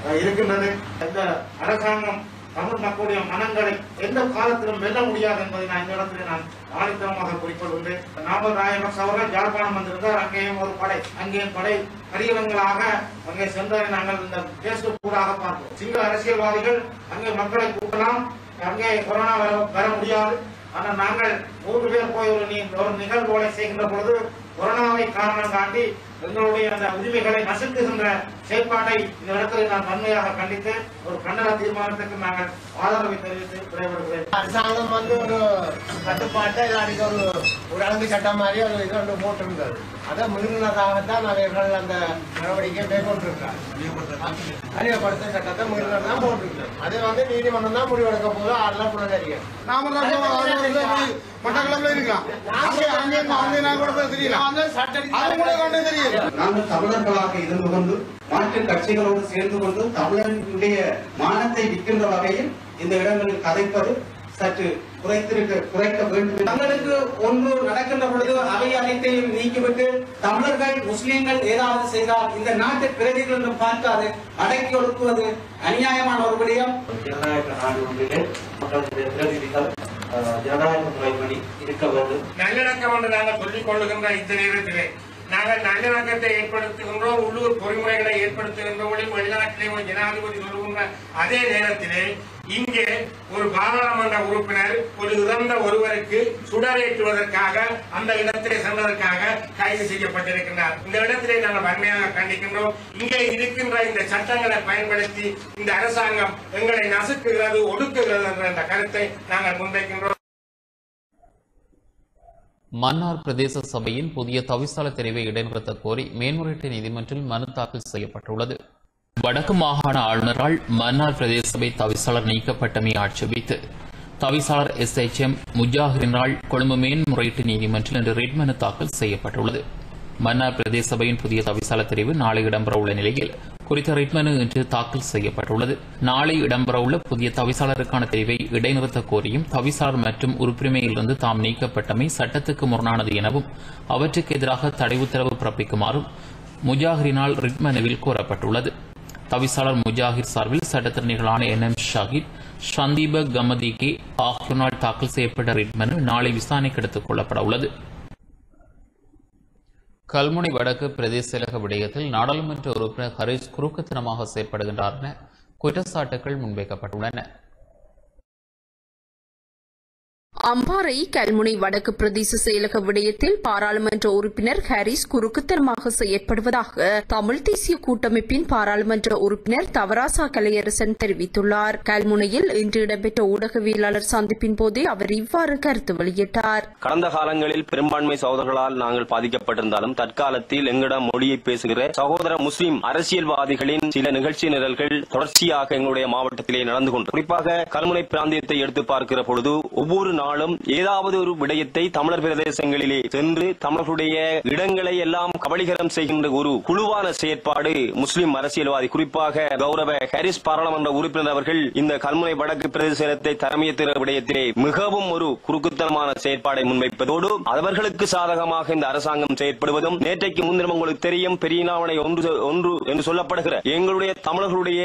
அஹ், இருக்கின்றது. இந்த அரசாங்கம் தமிழ் மக்களுடைய மனங்களை எந்த காலத்திலும் வெல்ல முடியாது என்பதை நான் இந்த இடத்துல நான் ஆணித்தனமாக குறிப்பிடுகின்றேன் நாமல் ராயபக்ச அவர்கள் யாழ்ப்பாணம் வந்திருந்தார். அங்கேயும் ஒரு படை அங்கேயும் படை. கரியவங்களாக அங்கே சென்றதை நாங்கள் இந்த பேஸ்புக் கூடாக பார்ப்போம் சிங்கள அரசியல்வாதிகள் அங்கே மக்களை கூட்டலாம். அங்கே கொரோனா வர வர முடியாது. ஆனால் நாங்கள் மூன்று பேர் போய் ஒரு ஒரு நிகழ்வுகளை செய்கின்ற பொழுது கொரோனாவை காரணம் காட்டி எங்களுடைய அந்த உரிமைகளை நசுக்குகின்ற செயற்பாட்டை இந்த இடத்தில் நான் வன்மையாக கண்டித்து ஒரு கண்டன தீர்மானத்துக்கு நாங்கள் ஆதரவை தெரிவித்து விடைபெறுகிறேன். அரசாங்கம் வந்து ஒரு கட்டுப்பாட்டை இல்லாட்டி ஒரு ஒரு அளவு சட்டம் மாதிரி ஒரு இது ஒன்று போட்டிருந்தது. அதை மீறினதாகத்தான் அவர்கள் அந்த நடவடிக்கை மேற்கொண்டிருக்கிறார் அறிவுப்படுத்த சட்டத்தை மீறினர் தான் போட்டிருக்கிறார் அதை வந்து நீதிமன்றம் தான் முடிவெடுக்க போது அதெல்லாம் புலனறிய மட்டக்களப்பில் இருக்கலாம். அங்கே அங்கே அங்கே நான் கூட தெரியல அது கூட கொண்டு தெரியல நாங்கள் தமிழர்களாக இருந்து கொண்டு மாற்று கட்சிகளோடு சேர்ந்து கொண்டு தமிழர்களுடைய மானத்தை விற்கின்ற வகையில் இந்த இடங்களில் கதைப்பது சற்று குறைத்திருக்க குறைக்க வேண்டும். தமிழருக்கு ஒன்று நடக்கின்ற பொழுது அவை அனைத்தையும் நீக்கிவிட்டு தமிழர்கள் முஸ்லிம்கள் ஏதாவது செய்தால் இந்த நாட்டு பிரதிகள் என்று பார்க்காது அடக்கி ஒடுக்குவது அநியாயமான ஒரு விடயம். ஜனநாயக நாடு ஒன்றிலே மக்களுடைய பிரதிநிதிகள் ஜனநாயக முறைப்படி இருக்க வேண்டும். நல்லிணக்கம் என்று நாங்கள் சொல்லிக் கொள்ளுகின்ற இந்த நேரத்திலே நாங்கள் நல்லிணக்கத்தை ஏற்படுத்துகின்றோம் உள்ளூர் பொறிமுறைகளை ஏற்படுத்துகின்றோம் வெளிநாட்டிலே ஜனாதிபதி சொல்லுகின்ற அதே நேரத்திலே இங்கே ஒரு பாராளுமன்ற உறுப்பினர் ஒரு இறந்த ஒருவருக்கு சுடரேற்றுவதற்காக அந்த இடத்திலே சென்றதற்காக கைது செய்யப்பட்டிருக்கிறார் இந்த இடத்திலே நாங்கள் வன்மையாக கண்டிக்கின்றோம். இங்கே இருக்கின்ற இந்த சட்டங்களை பயன்படுத்தி இந்த அரசாங்கம் எங்களை நசுக்குகிறது ஒடுக்குகிறது என்ற இந்த கருத்தை நாங்கள் முன்வைக்கின்றோம். மன்னார் பிரதேச சபையின் புதிய தவிசால தெரிவை இடைநிறுத்த கோரி மேன்முறையீட்டு நீதிமன்றில் மனு தாக்கல் செய்யப்பட்டுள்ளது. வடக்கு மாகாண ஆளுநரால் மன்னார் பிரதேச சபை தவிசாளர் நீக்கப்பட்டமை ஆட்சேபித்து தவிசாளர் எஸ் எச் எம் முஜாஹிரினால் கொழும்பு மேன்முறையீட்டு நீதிமன்றில் இன்று ரெட் மனு தாக்கல் செய்யப்பட்டுள்ளது. மன்னார் பிரதேச சபையின் புதிய தவிசாளர் தெரிவு நாளை இடம்பெறவுள்ள நிலையில் குறித்த ரிட்மனு இன்று தாக்கல் செய்யப்பட்டுள்ளது. நாளை இடம்பெறவுள்ள புதிய தவிசாளருக்கான தெரிவை இடைநிறுத்த கோரியும் தவிசாளர் மற்றும் உறுப்புரிமையிலிருந்து தாம் நீக்கப்பட்டமை சட்டத்துக்கு முரணானது எனவும் அவற்றுக்கு எதிராக தடை உத்தரவு பிறப்பிக்குமாறும் முஜாஹிரினால் ரிட்மனுவில் கோரப்பட்டுள்ளது தவிசாளர் முஜாஹிர் சார்பில் சட்டத்திறனிகளான என் எம் ஷாகித் சந்தீப கமதிகே ஆகியோரால் தாக்கல் செய்யப்பட்ட ரிட்மனு நாளை விசாரணைக்கு எடுத்துக் கொள்ளப்பட உள்ளது. கல்முனை வடக்கு பிரதேச செயலக விடயத்தில் நாடாளுமன்ற உறுப்பினர் ஹரீஷ் குறுக்குத்தனமாக செயற்படுகின்றார் என குற்றச்சாட்டுகள் முன்வைக்கப்பட்டுள்ளன. அம்பாறை கல்முனை வடக்கு பிரதேச செயலக விடயத்தில் பாராளுமன்ற உறுப்பினர் ஹாரிஸ் குறுக்குத்தனமாக செயற்படுவதாக தமிழ் தேசிய கூட்டமைப்பின் பாராளுமன்ற உறுப்பினர் தவராசா கலையரசன் தெரிவித்துள்ளார். கல்முனையில் இன்று இடம்பெற்ற ஊடகவியலாளர் சந்திப்பின் போதே அவர் இவ்வாறு கருத்து வெளியிட்டார். கடந்த காலங்களில் பெரும்பான்மை சகோதரர்களால் நாங்கள் பாதிக்கப்பட்டிருந்தாலும் தற்காலத்தில் எங்களிடம் மொழியை பேசுகிற சகோதர முஸ்லிம் அரசியல்வாதிகளின் சில நிகழ்ச்சி நிரல்கள் தொடர்ச்சியாக எங்களுடைய மாவட்டத்திலே நடந்து கொண்டு குறிப்பாக கல்முனை பிராந்தியத்தை எடுத்து பார்க்கிற பொழுது ஒவ்வொரு நாளும் ஏதாவது ஒரு விடயத்தை தமிழர் பிரதேசங்களிலே சென்று தமிழர்களுடைய இடங்களை எல்லாம் கபலீகரம் செய்கின்ற ஒரு குழுவான செயற்பாடு முஸ்லிம் அரசியல்வாதி குறிப்பாக கௌரவ ஹாரிஸ் பாராளுமன்ற உறுப்பினர் அவர்கள் இந்த கல்முனை வடக்கு பிரதேசத்தை தலைமையத்திற விடயத்திலே மிகவும் ஒரு குறுக்குத்தனமான செயற்பாடை முன்வைப்பதோடு அவர்களுக்கு சாதகமாக இந்த அரசாங்கம் செயற்படுவதும் நேற்றைக்கு முன்தினம் உங்களுக்கு தெரியும் பெரியநாவனை ஒன்று ஒன்று என்று சொல்லப்படுகிற எங்களுடைய தமிழர்களுடைய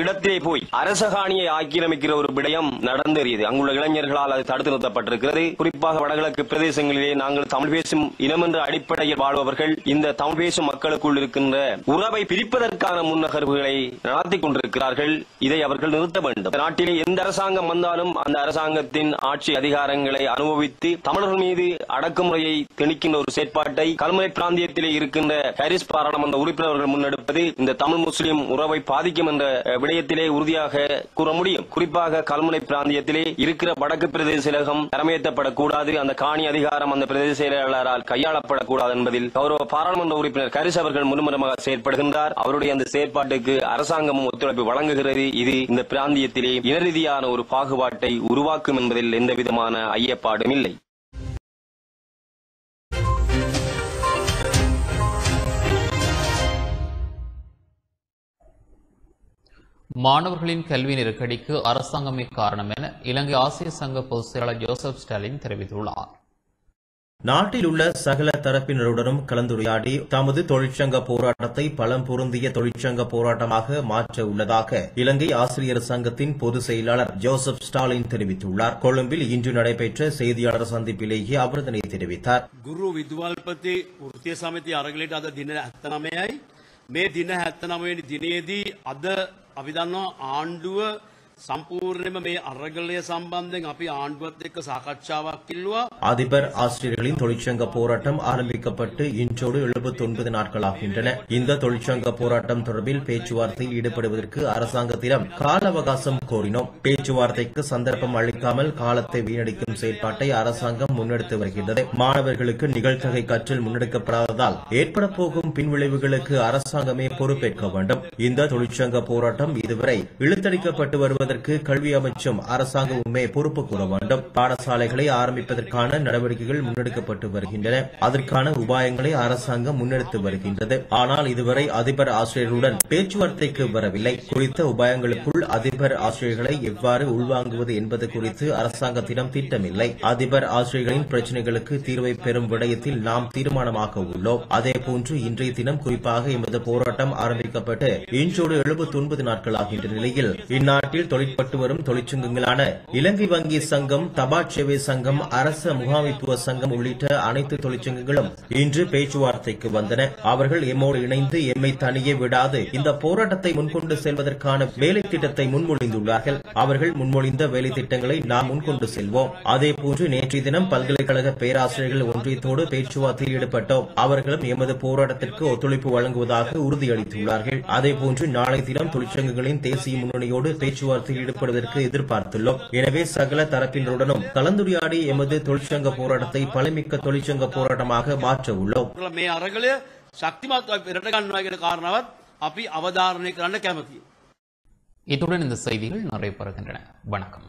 இடத்திலே போய் அரசகாணியை ஆக்கிரமிக்கிற ஒரு விடயம் நடந்தேறியது. அங்குள்ள இளைஞர்களால் அது தடுத்து நிறுத்தப்பட்டிருக்கிறது குறிப்பாக வடகிழக்கு பிரதேசங்களிலே நாங்கள் தமிழ் பேசும் இனம் என்ற அடிப்படையில் வாழ்பவர்கள் இந்த தமிழ் பேசும் மக்களுக்குள் இருக்கின்ற உறவை பிரிப்பதற்கான முன்னகர்வுகளை நடத்தி கொண்டிருக்கிறார்கள். இதை அவர்கள் நிறுத்த வேண்டும். நாட்டிலே எந்த அரசாங்கம் வந்தாலும் அந்த அரசாங்கத்தின் ஆட்சி அதிகாரங்களை அனுபவித்து தமிழர்கள் மீது அடக்குமுறையை திணிக்கின்ற ஒரு செயற்பாட்டை கல்முனை பிராந்தியத்திலே இருக்கின்ற ஹாரிஸ் பாராளுமன்ற உறுப்பினர்கள் முன்னெடுப்பது இந்த தமிழ் முஸ்லிம் உறவை பாதிக்கும் என்ற விடயத்திலே உறுதியாக கூற முடியும். குறிப்பாக கல்முனை பிராந்தியத்திலே இருக்கிற வடக்கு பிரதேச செயலகம் தரமேற்றப்படக்கூடாது. அந்த காணி அதிகாரம் அந்த பிரதேச செயலாளரால் கையாளப்படக்கூடாது என்பதில் கௌரவ பாராளுமன்ற உறுப்பினர் கரிஸ் அவர்கள் முன்முரமாக செயற்படுகின்றார். அவருடைய அந்த செயற்பாட்டுக்கு அரசாங்கமும் ஒத்துழைப்பு வழங்குகிறது. இது இந்த பிராந்தியத்திலே இனரீதியான ஒரு பாகுபாட்டை உருவாக்கும் என்பதில் எந்தவிதமான ஐயப்பாடும் இல்லை. மாணவர்களின் கல்வி நெருக்கடிக்கு அரசாங்கமே காரணம் என இலங்கை ஆசிய சங்க பொதுச் செயலாளர் ஜோசப் ஸ்டாலின் தெரிவித்துள்ளார். நாட்டில் உள்ள சகல தரப்பினருடனும் கலந்துரையாடி தமது தொழிற்சங்க போராட்டத்தை பலம் பொருந்திய தொழிற்சங்க போராட்டமாக மாற்ற உள்ளதாக இலங்கை ஆசிரியர் சங்கத்தின் பொதுச் செயலாளர் ஜோசப் ஸ்டாலின் தெரிவித்துள்ளார். கொழும்பில் இன்று நடைபெற்ற செய்தியாளர் சந்திப்பிலேயே அவர் இதனை தெரிவித்தார். குரு வித்வால்பத்தி உத்திய சமிதி அரங்கிலிட்டு தின ஹத்தனமையாய் மே தின ஹத்தனமையின் தினேதி அத අපි දන්නවා ආණ්ඩුව සම්පූර්ණයම මේ අරගලය සම්බන්ධයෙන් අපි ආණ්ඩුවත් එක්ක සාකච්ඡාවක් කිල්වා அதிபர் ஆசிரியர்களின் தொழிற்சங்க போராட்டம் ஆரம்பிக்கப்பட்டு இன்றோடு 79 நாட்கள் ஆகின்றன இந்த தொழிற்சங்க போராட்டம் தொடர்பில் பேச்சுவார்த்தையில் ஈடுபடுவதற்கு அரசாங்கத்திடம் கால அவகாசம் கோரினோம் பேச்சுவார்த்தைக்கு சந்தர்ப்பம் அளிக்காமல் காலத்தை வீணடிக்கும் செயற்பாட்டை அரசாங்கம் முன்னெடுத்து வருகின்றது மாணவர்களுக்கு நிகழ்த்தகை கற்றல் முன்னெடுக்கப்படாததால் ஏற்பட போகும் பின்விளைவுகளுக்கு அரசாங்கமே பொறுப்பேற்க வேண்டும் இந்த தொழிற்சங்க போராட்டம் இதுவரை இழுத்தடிக்கப்பட்டு அதற்கு கல்வி அமைச்சும் அரசாங்கமுமே பொறுப்பு கூற வேண்டும். பாடசாலைகளை ஆரம்பிப்பதற்கான நடவடிக்கைகள் முன்னெடுக்கப்பட்டு வருகின்றன. அதற்கான உபாயங்களை அரசாங்கம் முன்னெடுத்து வருகின்றது. ஆனால் இதுவரை அதிபர் ஆசிரியர்களுடன் பேச்சுவார்த்தைக்கு வரவில்லை. குறித்த உபாயங்களுக்குள் அதிபர் ஆசிரியர்களை எவ்வாறு உள்வாங்குவது என்பது குறித்து அரசாங்கத்திடம் திட்டமில்லை. அதிபர் ஆசிரியர்களின் பிரச்சினைகளுக்கு தீர்வை பெறும் விடயத்தில் நாம் தீர்மானமாக உள்ளோம். அதே போன்று இன்றைய தினம் குறிப்பாக எமது போராட்டம் ஆரம்பிக்கப்பட்டு இன்றோடு 79 நாட்கள் ஆகின்ற நிலையில் இந்நாட்டில் தொழிற்பட்டு வரும் தொழிற்சங்கங்களான இலங்கை வங்கி சங்கம் தபால் சேவை சங்கம் அரச முகாமைத்துவ சங்கம் உள்ளிட்ட அனைத்து தொழிற்சங்கங்களும் இன்று பேச்சுவார்த்தைக்கு வந்தன. அவர்கள் எம்மோடு இணைந்து எம்மை தனியே விடாது இந்த போராட்டத்தை முன்கொண்டு செல்வதற்கான வேலை திட்டத்தை முன்மொழிந்துள்ளார்கள். அவர்கள் முன்மொழிந்த வேலை திட்டங்களை நாம் முன்கொண்டு செல்வோம். அதேபோன்று நேற்றைய தினம் பல்கலைக்கழக பேராசிரியர்கள் ஒன்றியத்தோடு பேச்சுவார்த்தையில் ஈடுபட்டோம். அவர்களும் எமது போராட்டத்திற்கு ஒத்துழைப்பு வழங்குவதாக உறுதியளித்துள்ளார்கள். அதேபோன்று நாளை தினம் தொழிற்சங்கங்களின் தேசிய முன்னணியோடு பேச்சுவார்த்தை போராட்டத்தில் ஈடுபடுவதற்கு எதிர்பார்த்துள்ளோம். எனவே சகல தரப்பினருடனும் கலந்துரையாடி எமது தொழிற்சங்க போராட்டத்தை பலமிக்க தொழிற்சங்க போராட்டமாக மாற்ற உள்ளோம் இத்துடன் இந்த செய்திகள் நிறைவு பெறுகின்றன. வணக்கம்.